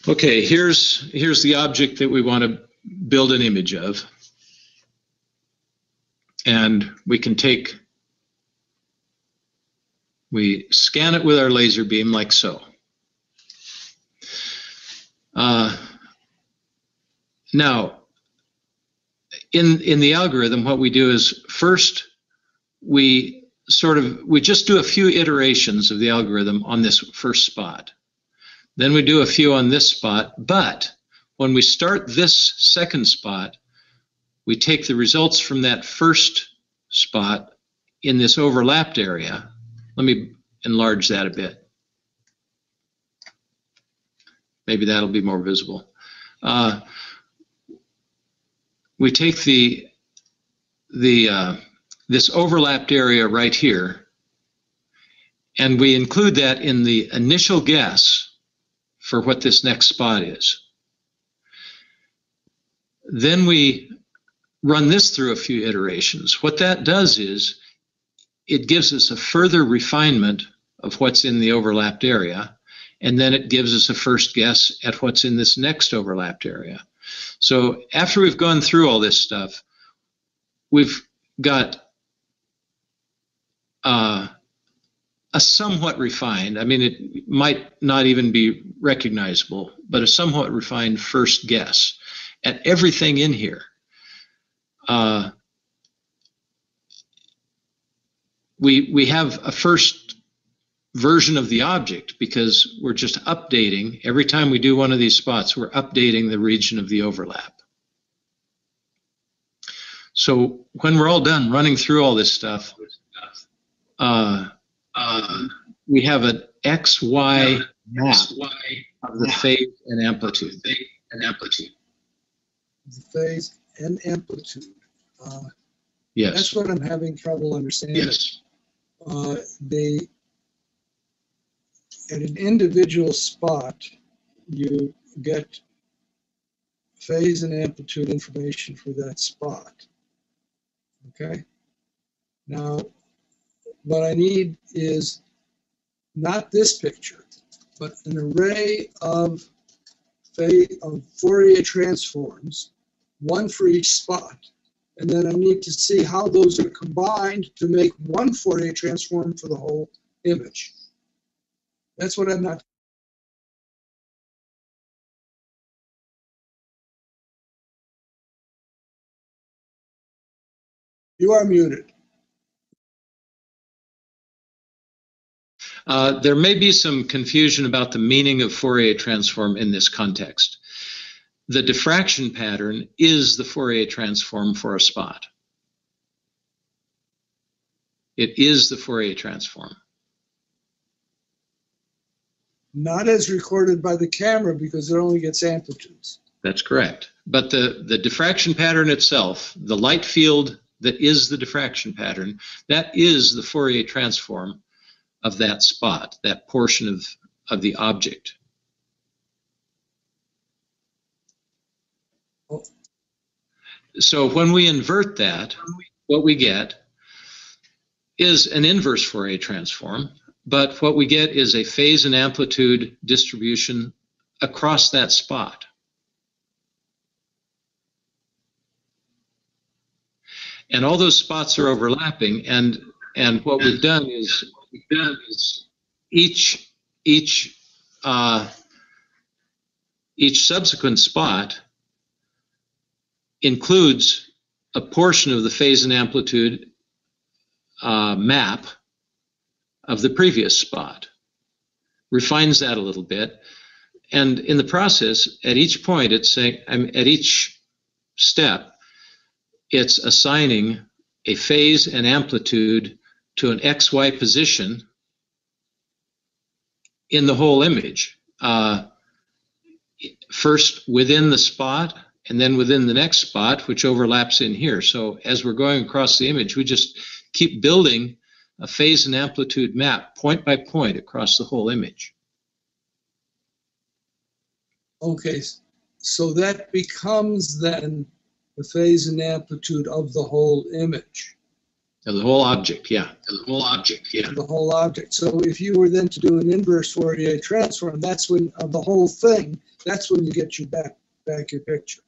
Okay, here's, here's the object that we want to build an image of. And we can take, we scan it with our laser beam like so. Uh, now, in, in the algorithm, what we do is first, we sort of, we just do a few iterations of the algorithm on this first spot. Then we do a few on this spot, but when we start this second spot, we take the results from that first spot in this overlapped area. Let me enlarge that a bit. Maybe that'll be more visible. Uh, we take the the uh, this overlapped area right here, and we include that in the initial guess for what this next spot is. Then we run this through a few iterations. What that does is it gives us a further refinement of what's in the overlapped area, and then it gives us a first guess at what's in this next overlapped area. So after we've gone through all this stuff, we've got uh, a somewhat refined, I mean, it might not even be recognizable, but a somewhat refined first guess at everything in here. Uh, we, we have a first version of the object because we're just updating. Every time we do one of these spots, we're updating the region of the overlap. So when we're all done running through all this stuff, uh, Uh, we have an X, Y map X, Y, of the phase and amplitude. phase, and amplitude. The phase and amplitude. Uh, That's what I'm having trouble understanding. Yes. Uh, The, at an individual spot, you get phase and amplitude information for that spot. Okay? Now, what I need is not this picture, but an array of of Fourier transforms, one for each spot. And then I need to see how those are combined to make one Fourier transform for the whole image. That's what I'm not. You are muted. Uh, there may be some confusion about the meaning of Fourier transform in this context. The diffraction pattern is the Fourier transform for a spot. It is the Fourier transform. Not as recorded by the camera because it only gets amplitudes. That's correct. But the, the diffraction pattern itself, the light field that is the diffraction pattern, that is the Fourier transform of that spot, that portion of, of the object. So when we invert that, what we get is an inverse Fourier transform, but what we get is a phase and amplitude distribution across that spot. And all those spots are overlapping and, and what we've done is, we've each, each, uh, each subsequent spot includes a portion of the phase and amplitude uh, map of the previous spot. Refines that a little bit. And in the process, at each point, it's saying, at each step, it's assigning a phase and amplitude to an XY position in the whole image. Uh, first within the spot and then within the next spot, which overlaps in here. So as we're going across the image, we just keep building a phase and amplitude map point by point across the whole image. Okay, so that becomes then the phase and amplitude of the whole image, The whole object, yeah. The whole object, yeah. the whole object. So if you were then to do an inverse Fourier transform, that's when, of the whole thing, that's when you get your back, back your picture.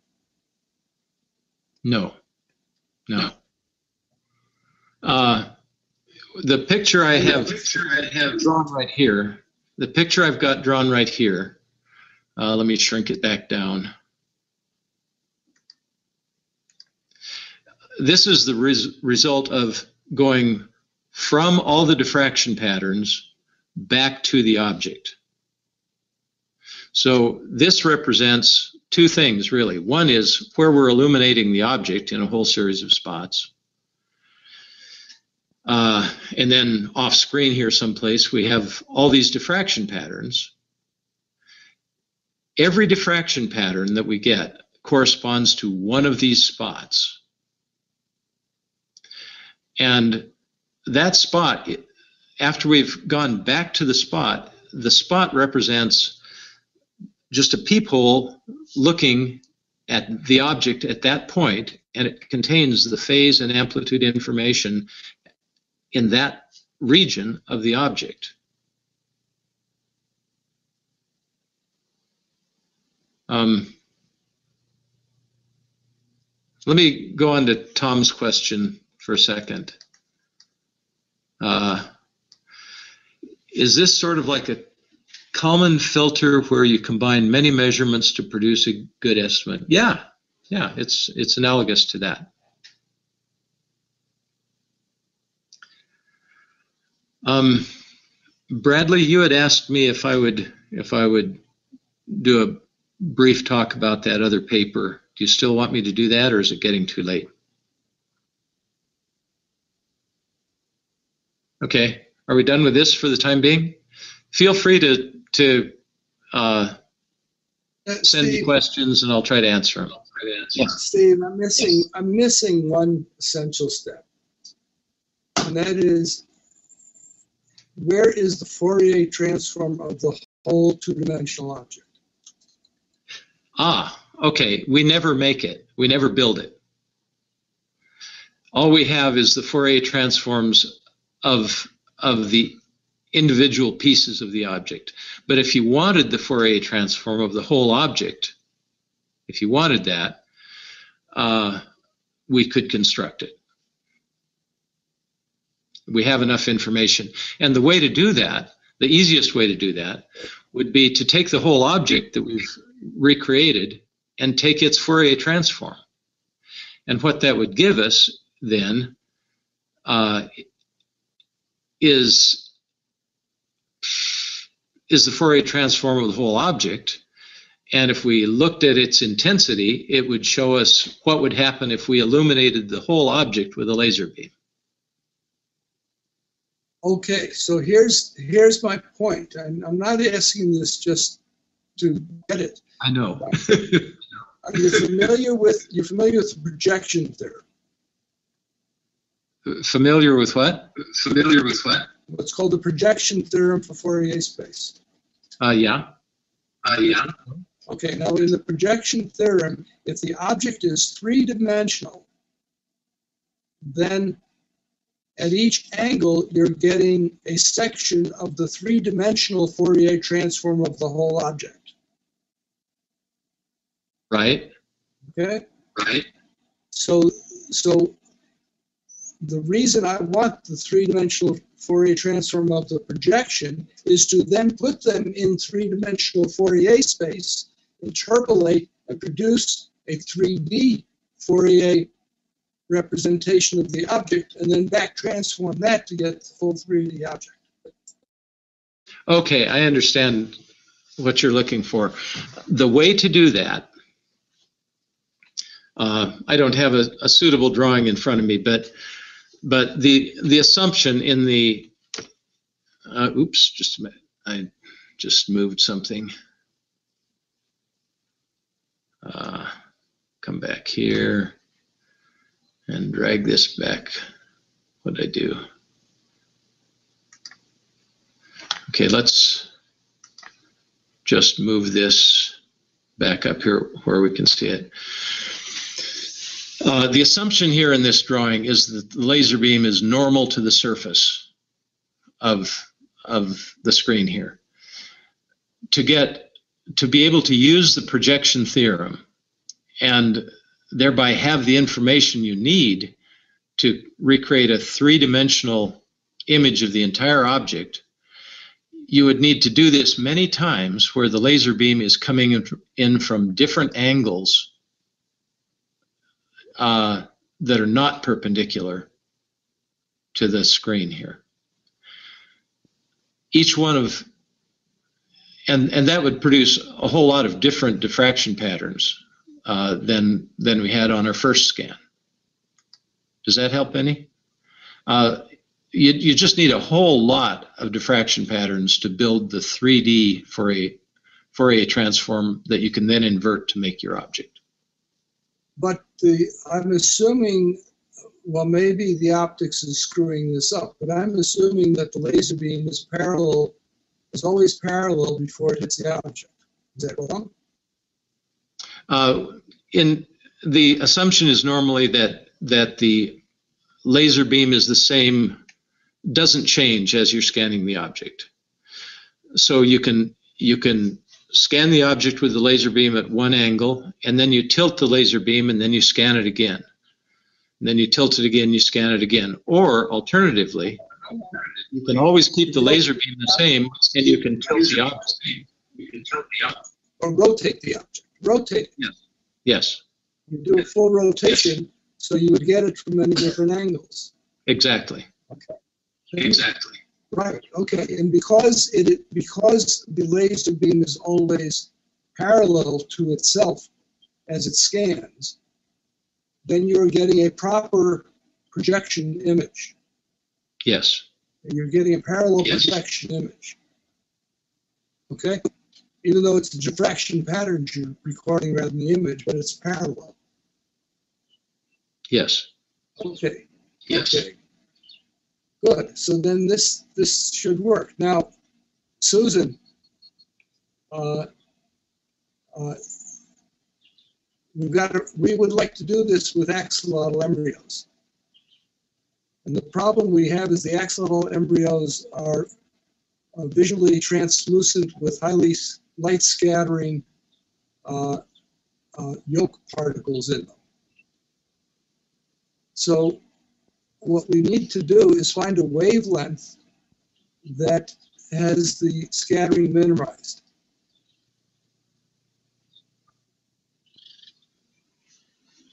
No, no. Uh, the picture I have Picture I have drawn right here, the picture I've got drawn right here, uh, let me shrink it back down. This is the res- result of going from all the diffraction patterns back to the object. So this represents two things really. One is where we're illuminating the object in a whole series of spots. Uh, and then off screen here someplace, we have all these diffraction patterns. Every diffraction pattern that we get corresponds to one of these spots. And that spot, after we've gone back to the spot, the spot represents just a peephole looking at the object at that point, and it contains the phase and amplitude information in that region of the object. Um, let me go on to Tom's question for a second. Uh, is this sort of like a Kalman filter where you combine many measurements to produce a good estimate? Yeah, yeah, it's it's analogous to that. Um, Bradley, you had asked me if I would if I would do a brief talk about that other paper. Do you still want me to do that, or is it getting too late? Okay, are we done with this for the time being? Feel free to to uh, Uh, send me Steve, questions, and I'll try to answer them. Yeah. Steve, I'm missing, I'm missing one essential step. And that is, where is the Fourier transform of the whole two-dimensional object? Ah, okay. We never make it. We never build it. All we have is the Fourier transforms of of the individual pieces of the object. But if you wanted the Fourier transform of the whole object, if you wanted that, uh, we could construct it. We have enough information. And the way to do that, the easiest way to do that, would be to take the whole object that we've recreated and take its Fourier transform. And what that would give us then uh, is is the Fourier transform of the whole object. And if we looked at its intensity, it would show us what would happen if we illuminated the whole object with a laser beam. Okay, so here's, here's my point. I'm, I'm not asking this just to get it. I know. you're familiar with, you're familiar with projection theorem? Familiar with what? Familiar with what? What's called the projection theorem for Fourier space. Uh, yeah. Uh, yeah. Okay, now in the projection theorem, if the object is three-dimensional, then at each angle, you're getting a section of the three-dimensional Fourier transform of the whole object, Right. okay? Right. So, so the reason I want the three-dimensional Fourier transform of the projection is to then put them in three-dimensional Fourier space, interpolate and produce a 3D Fourier representation of the object, and then back transform that to get the full 3D object. Okay, I understand what you're looking for. The way to do that, uh, I don't have a, a suitable drawing in front of me, but but the the assumption in the uh, oops, just a minute, I just moved something. Uh, come back here and drag this back. What did I do? Okay, let's just move this back up here where we can see it. Uh, the assumption here in this drawing is that the laser beam is normal to the surface of, of the screen here. To get, to be able to use the projection theorem and thereby have the information you need to recreate a three-dimensional image of the entire object, you would need to do this many times where the laser beam is coming in, in from different angles uh, that are not perpendicular to the screen here. Each one of, and, and that would produce a whole lot of different diffraction patterns uh, than, than we had on our first scan. Does that help any? Uh, you, you just need a whole lot of diffraction patterns to build the 3D for a Fourier transform that you can then invert to make your object. But the, I'm assuming, well, maybe the optics is screwing this up, but I'm assuming that the laser beam is parallel, is always parallel before it hits the object. Is that wrong? Uh, in the assumption is normally that that the laser beam is the same, doesn't change as you're scanning the object. So you can you can scan the object with the laser beam at one angle, and then you tilt the laser beam, and then you scan it again. And then you tilt it again, you scan it again. Or alternatively, you can always keep the laser beam the same, and you can tilt the object. You can tilt the up. Or rotate the object, rotate. it. Yes, You do a full rotation, so you would get it from many different angles. exactly. Okay. Exactly. Right, okay, and because it, because the laser beam is always parallel to itself as it scans, then you're getting a proper projection image. Yes. And you're getting a parallel Yes. projection image. Okay? Even though it's the diffraction patterns you're recording rather than the image, but it's parallel. Yes. Okay. Yes. Okay. Good, so then this, this should work. Now, Susan, uh, uh, we've got, to- we would like to do this with axolotl embryos. And the problem we have is the axolotl embryos are uh, visually translucent with highly light scattering uh, uh, yolk particles in them. So what we need to do is find a wavelength that has the scattering minimized.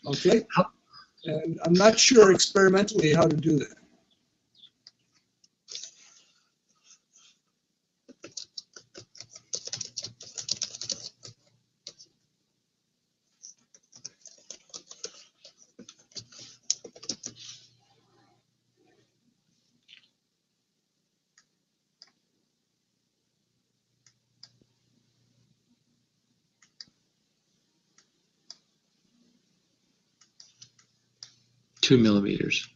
Okay? And I'm not sure experimentally how to do that. Two millimeters.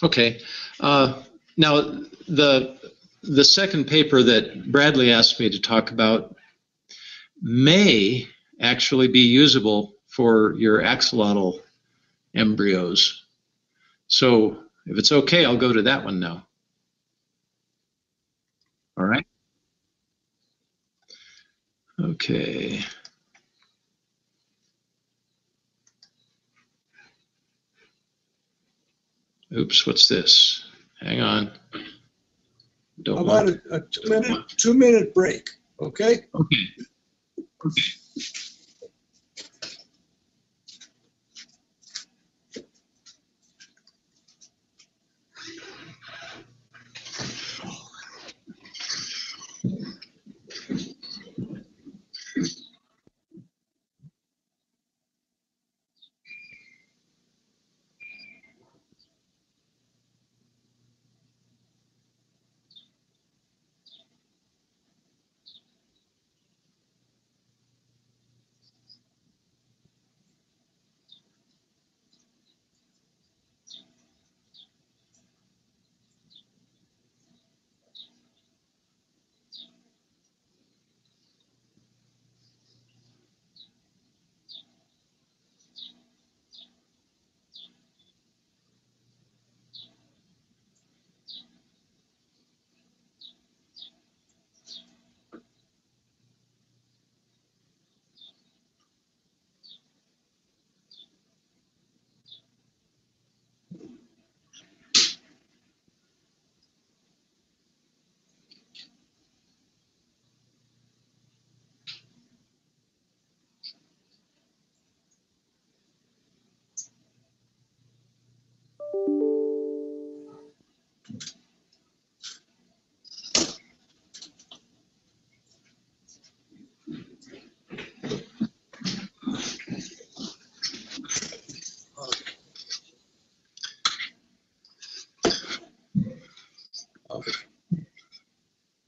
Okay. Uh, now, the the second paper that Bradley asked me to talk about may actually be usable for your axolotl embryos. So, if it's okay, I'll go to that one now. All right. Okay. Oops, what's this? Hang on. Don't about want, a, a two minute, two minute break, okay? Okay. Okay.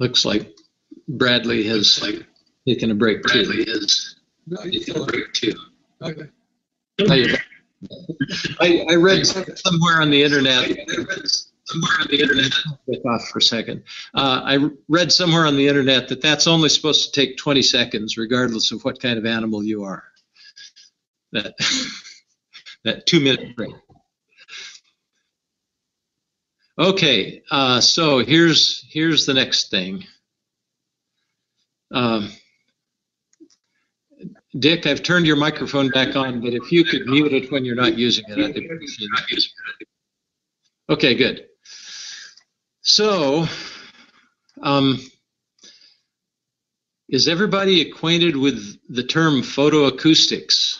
Looks like Bradley has Like taken a break too. Bradley is, No, you a break too. Okay. I, I read somewhere on the internet, I read Somewhere on the internet, Back off for a second. Uh, I read somewhere on the internet that that's only supposed to take 20 seconds, regardless of what kind of animal you are. That that two minute break. Okay, uh, so here's here's the next thing. Um, Dick, I've turned your microphone back on, but if you could mute it when you're not using it, I'd appreciate it. Okay, good. So, um, is everybody acquainted with the term photoacoustics?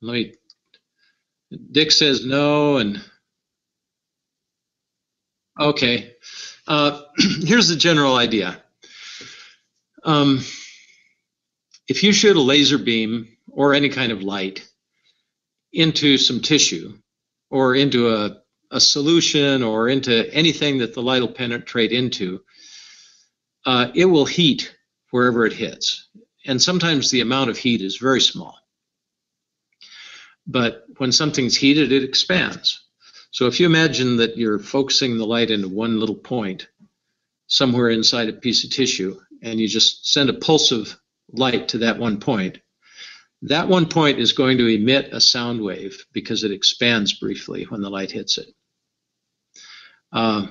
Let me, Dick says no, and, okay. Uh, here's the general idea. Um, if you shoot a laser beam or any kind of light into some tissue or into a a solution or into anything that the light will penetrate into, uh, it will heat wherever it hits. And sometimes the amount of heat is very small. But when something's heated, it expands. So if you imagine that you're focusing the light into one little point somewhere inside a piece of tissue, and you just send a pulse of light to that one point, that one point is going to emit a sound wave because it expands briefly when the light hits it. Uh,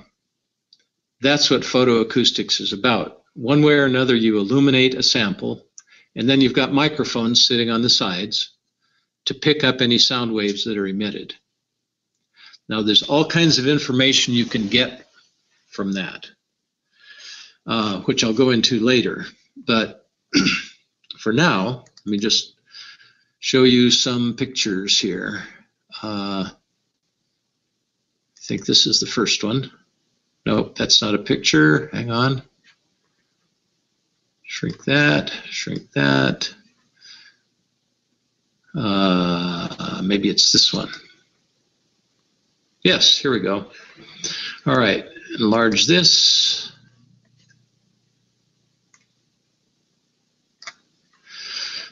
that's what photoacoustics is about. One way or another, you illuminate a sample, and then you've got microphones sitting on the sides to pick up any sound waves that are emitted. Now, there's all kinds of information you can get from that, uh, which I'll go into later. But for now, let me just show you some pictures here. Uh, I think this is the first one. Nope, that's not a picture. Hang on. Shrink that, shrink that. Uh, maybe it's this one. Yes, here we go. All right, enlarge this.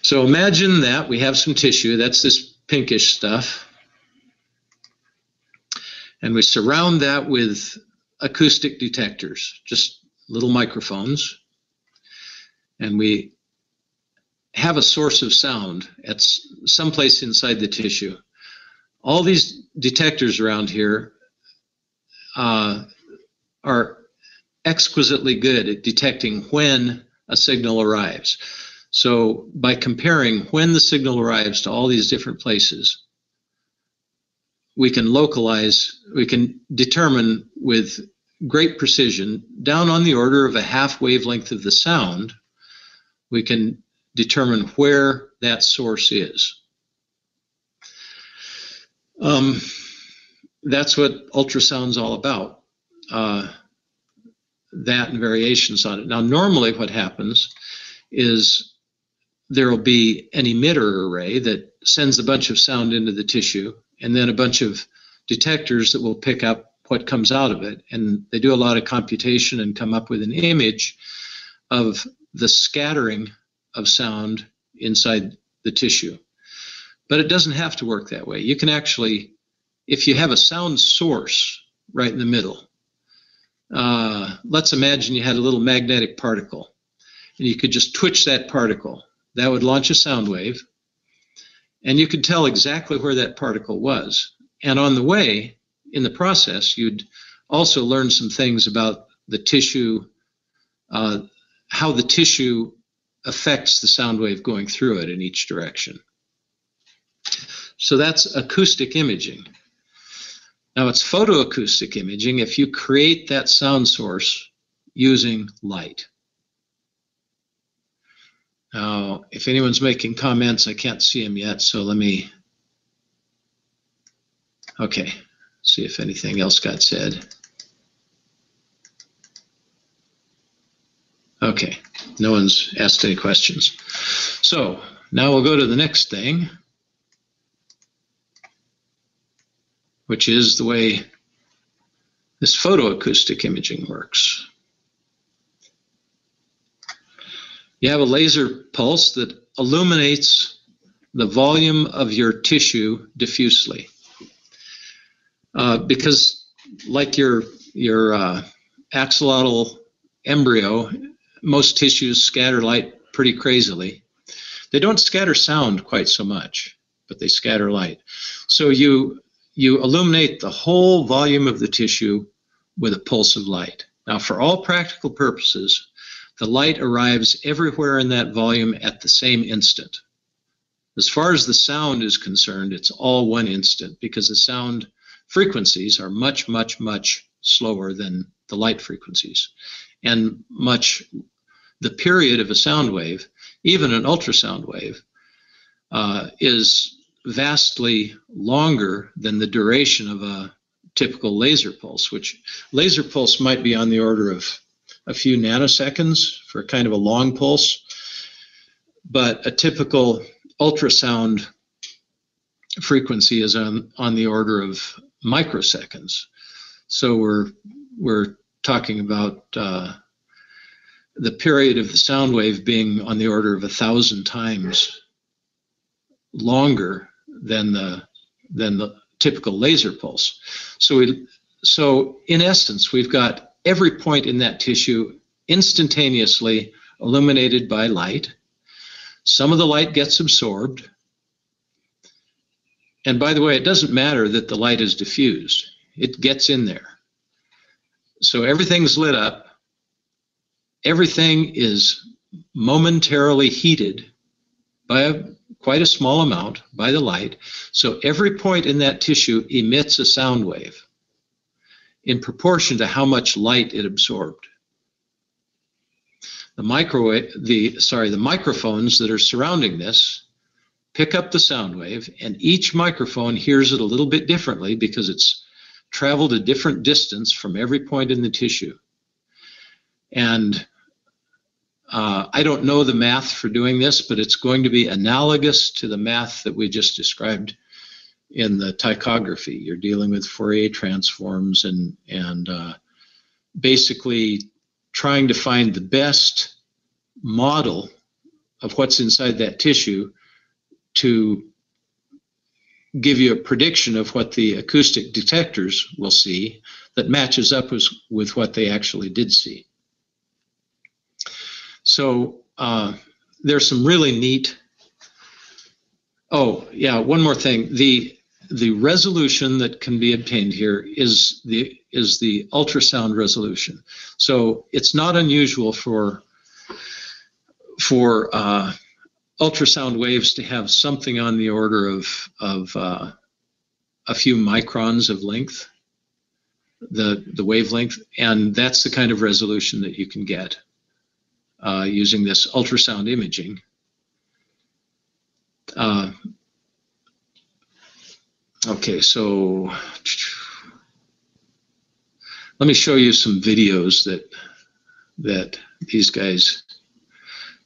So imagine that we have some tissue, that's this pinkish stuff. And we surround that with acoustic detectors, just little microphones. And we have a source of sound at someplace inside the tissue. All these detectors around here uh, are exquisitely good at detecting when a signal arrives. So by comparing when the signal arrives to all these different places, we can localize, we can determine with great precision, down on the order of a half wavelength of the sound, we can determine where that source is. Um, that's what ultrasound's all about. Uh, that and variations on it. Now, normally what happens is there will be an emitter array that sends a bunch of sound into the tissue and then a bunch of detectors that will pick up what comes out of it. And they do a lot of computation and come up with an image of the scattering of sound inside the tissue. But it doesn't have to work that way. You can actually, if you have a sound source right in the middle, uh, let's imagine you had a little magnetic particle and you could just twitch that particle. That would launch a sound wave and you could tell exactly where that particle was. And on the way, in the process, you'd also learn some things about the tissue, uh, how the tissue affects the sound wave going through it in each direction. So that's acoustic imaging. Now it's photoacoustic imaging if you create that sound source using light. Now, if anyone's making comments, I can't see them yet, so let me. Okay, see if anything else got said. Okay, no one's asked any questions. So now we'll go to the next thing, which is the way this photoacoustic imaging works. You have a laser pulse that illuminates the volume of your tissue diffusely. Uh, because like your, your uh, axolotl embryo, most tissues scatter light pretty crazily. They don't scatter sound quite so much, but they scatter light. So you, you illuminate the whole volume of the tissue with a pulse of light. Now, for all practical purposes, the light arrives everywhere in that volume at the same instant. As far as the sound is concerned, it's all one instant because the sound frequencies are much, much, much slower than the light frequencies. And much, the period of a sound wave, even an ultrasound wave, uh, is vastly longer than the duration of a typical laser pulse, which laser pulse might be on the order of a few nanoseconds for kind of a long pulse. But a typical ultrasound frequency is on, on the order of microseconds. So we're, we're talking about uh, the period of the sound wave being on the order of a thousand times longer than the, than the typical laser pulse. So we, so in essence, we've got every point in that tissue instantaneously illuminated by light. Some of the light gets absorbed. And by the way, it doesn't matter that the light is diffused. It gets in there. So everything's lit up. Everything is momentarily heated by a, quite a small amount by the light. So every point in that tissue emits a sound wave in proportion to how much light it absorbed. The microwave, the sorry, the microphones that are surrounding this pick up the sound wave, and each microphone hears it a little bit differently because it's traveled a different distance from every point in the tissue. And uh, I don't know the math for doing this, but it's going to be analogous to the math that we just described in the ptychography. You're dealing with Fourier transforms and and uh, basically trying to find the best model of what's inside that tissue to give you a prediction of what the acoustic detectors will see that matches up with, with what they actually did see. So uh, there's some really neat. Oh yeah, one more thing. The the resolution that can be obtained here is the is the ultrasound resolution. So it's not unusual for for uh, ultrasound waves to have something on the order of, of uh, a few microns of length, the, the wavelength, and that's the kind of resolution that you can get uh, using this ultrasound imaging. Uh, okay, so let me show you some videos that that these guys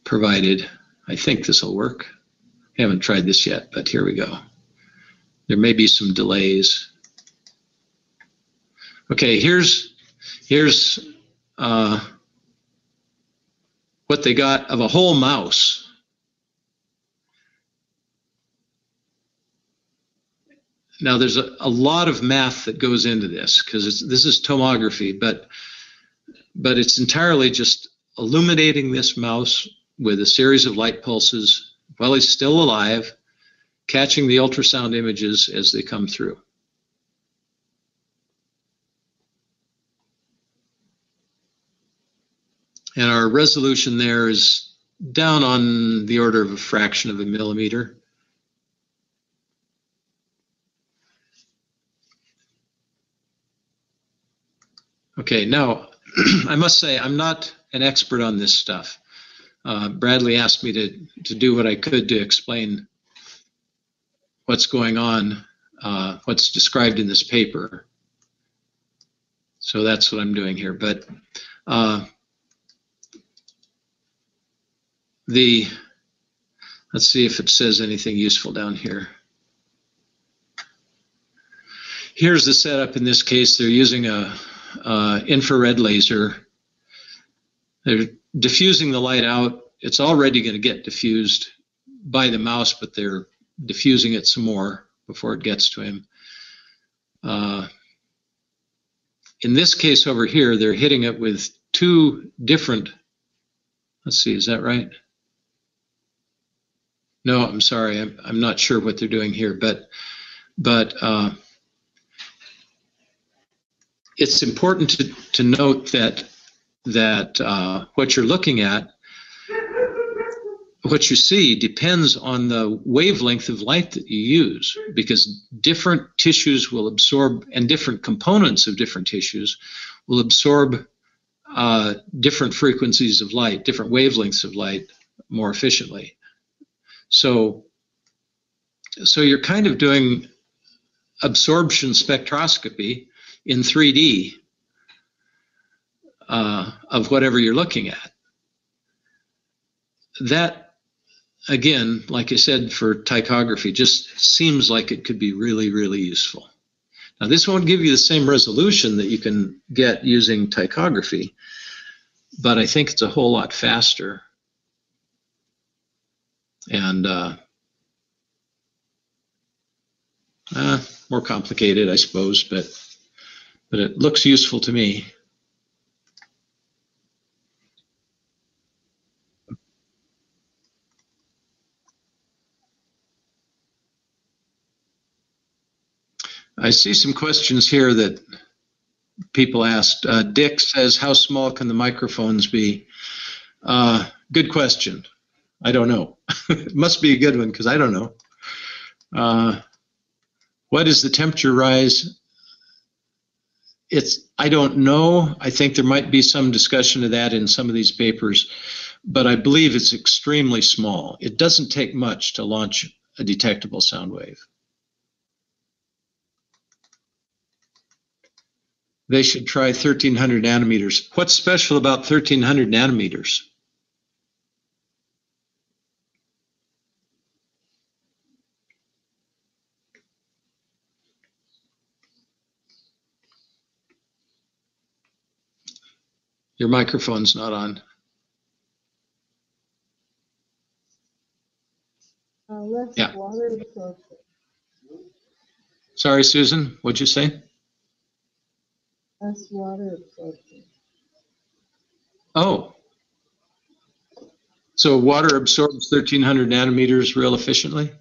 provided. I think this will work. I haven't tried this yet, but here we go. There may be some delays. Okay, here's here's uh, what they got of a whole mouse. Now, there's a, a lot of math that goes into this because this is tomography, but but it's entirely just illuminating this mouse with a series of light pulses while he's still alive, catching the ultrasound images as they come through. And our resolution there is down on the order of a fraction of a millimeter. Okay, now I must say I'm not an expert on this stuff. Uh, Bradley asked me to, to do what I could to explain what's going on, uh, what's described in this paper. So that's what I'm doing here. But uh, the, let's see if it says anything useful down here. Here's the setup in this case. They're using a, infrared laser. They're diffusing the light out. It's already going to get diffused by the mouse, but they're diffusing it some more before it gets to him. Uh, in this case over here, they're hitting it with two different, let's see, is that right? No, I'm sorry, I'm, I'm not sure what they're doing here, but, but uh, it's important to, to note that that uh, what you're looking at, what you see depends on the wavelength of light that you use, because different tissues will absorb, and different components of different tissues will absorb uh, different frequencies of light, different wavelengths of light more efficiently. So, so you're kind of doing absorption spectroscopy in 3D uh, of whatever you're looking at. That, again, like I said, for ptychography, just seems like it could be really, really useful. Now, this won't give you the same resolution that you can get using ptychography, but I think it's a whole lot faster. And uh, uh, more complicated, I suppose, but but it looks useful to me. I see some questions here that people asked. Uh, Dick says, how small can the microphones be? Uh, good question. I don't know. it must be a good one because I don't know. Uh, what is the temperature rise? It's I don't know. I think there might be some discussion of that in some of these papers, but I believe it's extremely small. It doesn't take much to launch a detectable sound wave. They should try 1300 nanometers. What's special about 1300 nanometers? Your microphone's not on. Uh, Yeah. water. Sorry, Susan, what'd you say? Less water absorption. Oh. So water absorbs 1300 nanometers real efficiently?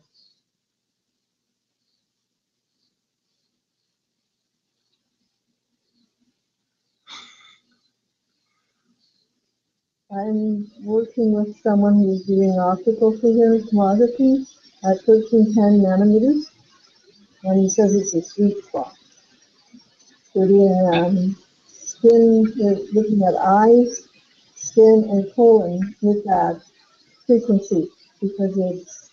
I'm working with someone who's doing optical coherent tomography at thirteen ten nanometers. And he says it's a sweet spot. They're doing, um, skin, they're looking at eyes, skin and colon with that frequency because it's,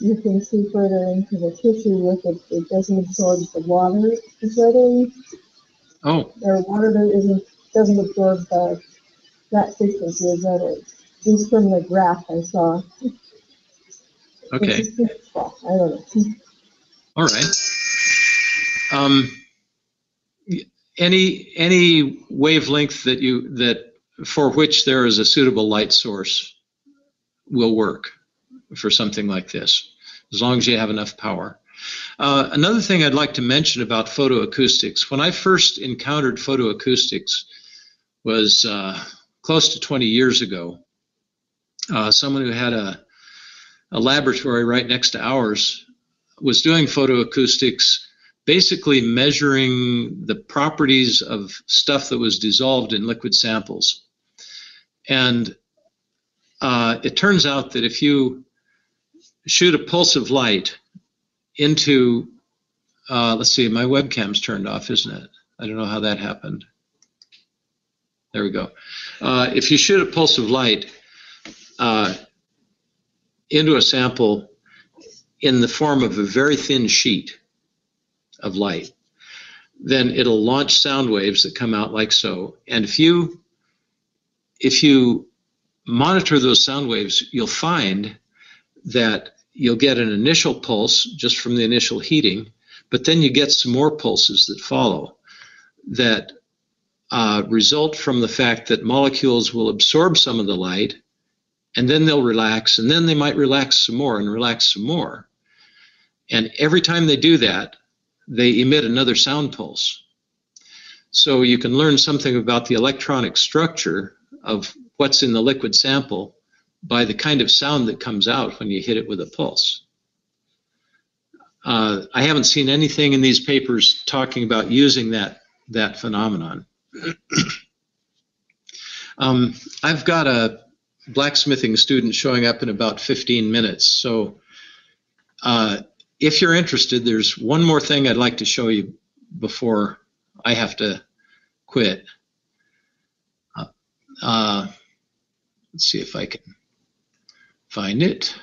you can see further into the tissue with it, it doesn't absorb the water as readily, Oh, or water that isn't, doesn't absorb the, that frequency as readily. Least from the graph I saw. okay. It's a sweet I don't know. All right. Um, any, any wavelength that you, that, for which there is a suitable light source will work for something like this, as long as you have enough power. Uh, another thing I'd like to mention about photoacoustics, when I first encountered photoacoustics was uh, close to 20 years ago. Uh, someone who had a, a laboratory right next to ours was doing photoacoustics, basically measuring the properties of stuff that was dissolved in liquid samples. And uh, it turns out that if you shoot a pulse of light into, uh, let's see, my webcam's turned off, isn't it? I don't know how that happened. There we go. Uh, if you shoot a pulse of light uh, into a sample in the form of a very thin sheet of light, then it'll launch sound waves that come out like so. And if you if you monitor those sound waves, you'll find that you'll get an initial pulse just from the initial heating, but then you get some more pulses that follow that uh, result from the fact that molecules will absorb some of the light and then they'll relax and then they might relax some more and relax some more. And every time they do that, they emit another sound pulse. So you can learn something about the electronic structure of what's in the liquid sample by the kind of sound that comes out when you hit it with a pulse. Uh, I haven't seen anything in these papers talking about using that that phenomenon. um, I've got a blacksmithing student showing up in about 15 minutes, so uh, if you're interested, there's one more thing I'd like to show you before I have to quit. Uh, uh, let's see if I can find it.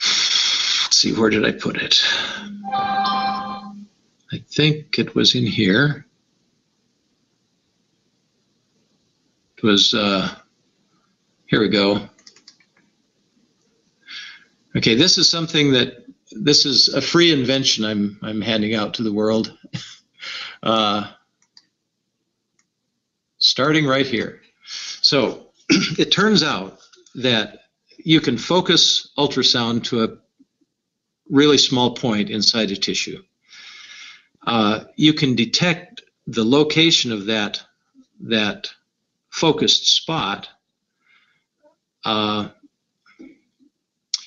Let's see, where did I put it? I think it was in here. Was, uh, here we go. Okay, this is something that, this is a free invention I'm, I'm handing out to the world. Uh, starting right here. So it turns out that you can focus ultrasound to a really small point inside a tissue. Uh, you can detect the location of that, that focused spot. Uh,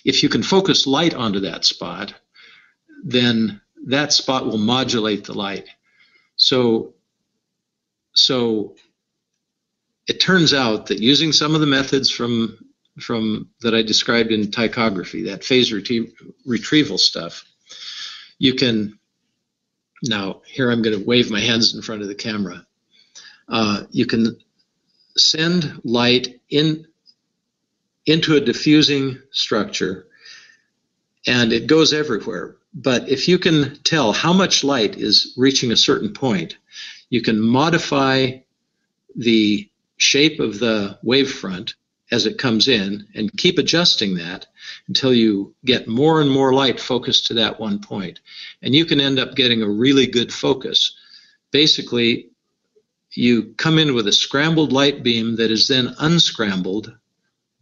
if you can focus light onto that spot, then that spot will modulate the light. So, so it turns out that using some of the methods from from that I described in ptychography, that phase retrie- retrieval stuff, you can now here I'm going to wave my hands in front of the camera. Uh, you can send light in into a diffusing structure, and it goes everywhere. But if you can tell how much light is reaching a certain point, you can modify the shape of the wavefront as it comes in and keep adjusting that until you get more and more light focused to that one point. And you can end up getting a really good focus. Basically, you come in with a scrambled light beam that is then unscrambled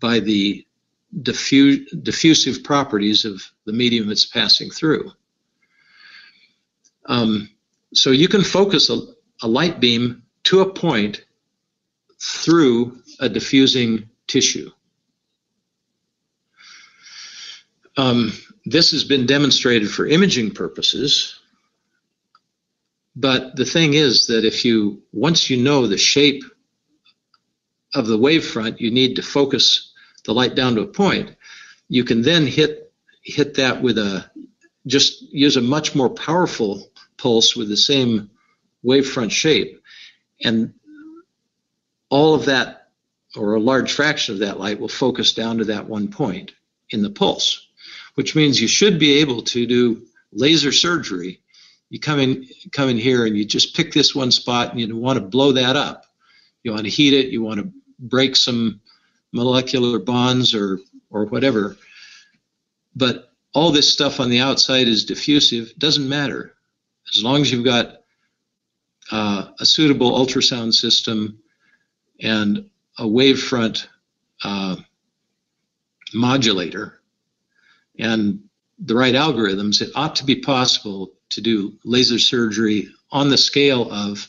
by the diffu- diffusive properties of the medium it's passing through. Um, so you can focus a, a light beam to a point through a diffusing tissue. Um, this has been demonstrated for imaging purposes, but the thing is that if you, once you know the shape of the wavefront, you need to focus the light down to a point. You can then hit hit that with a just use a much more powerful pulse with the same wavefront shape, and all of that, or a large fraction of that light, will focus down to that one point in the pulse, which means you should be able to do laser surgery. You come in, come in here, and you just pick this one spot, and you want to blow that up. You want to heat it. You want to break some molecular bonds or or whatever. But all this stuff on the outside is diffusive. Doesn't matter as long as you've got uh, a suitable ultrasound system and a wavefront uh, modulator and the right algorithms, it ought to be possible to do laser surgery on the scale of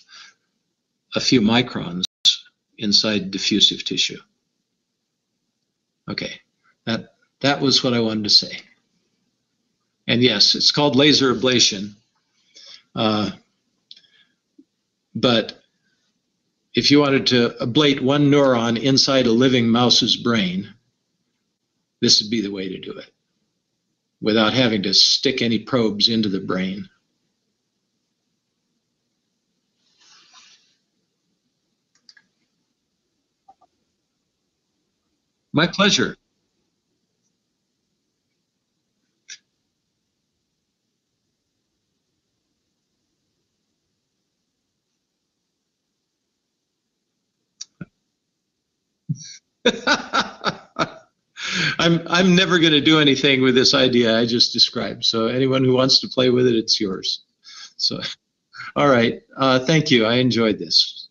a few microns inside diffusive tissue. Okay, that that was what I wanted to say. And yes, it's called laser ablation. Uh, but if you wanted to ablate one neuron inside a living mouse's brain, this would be the way to do it without having to stick any probes into the brain. My pleasure. I'm I'm never going to do anything with this idea I just described. So anyone who wants to play with it, it's yours. So, all right. Uh, thank you. I enjoyed this.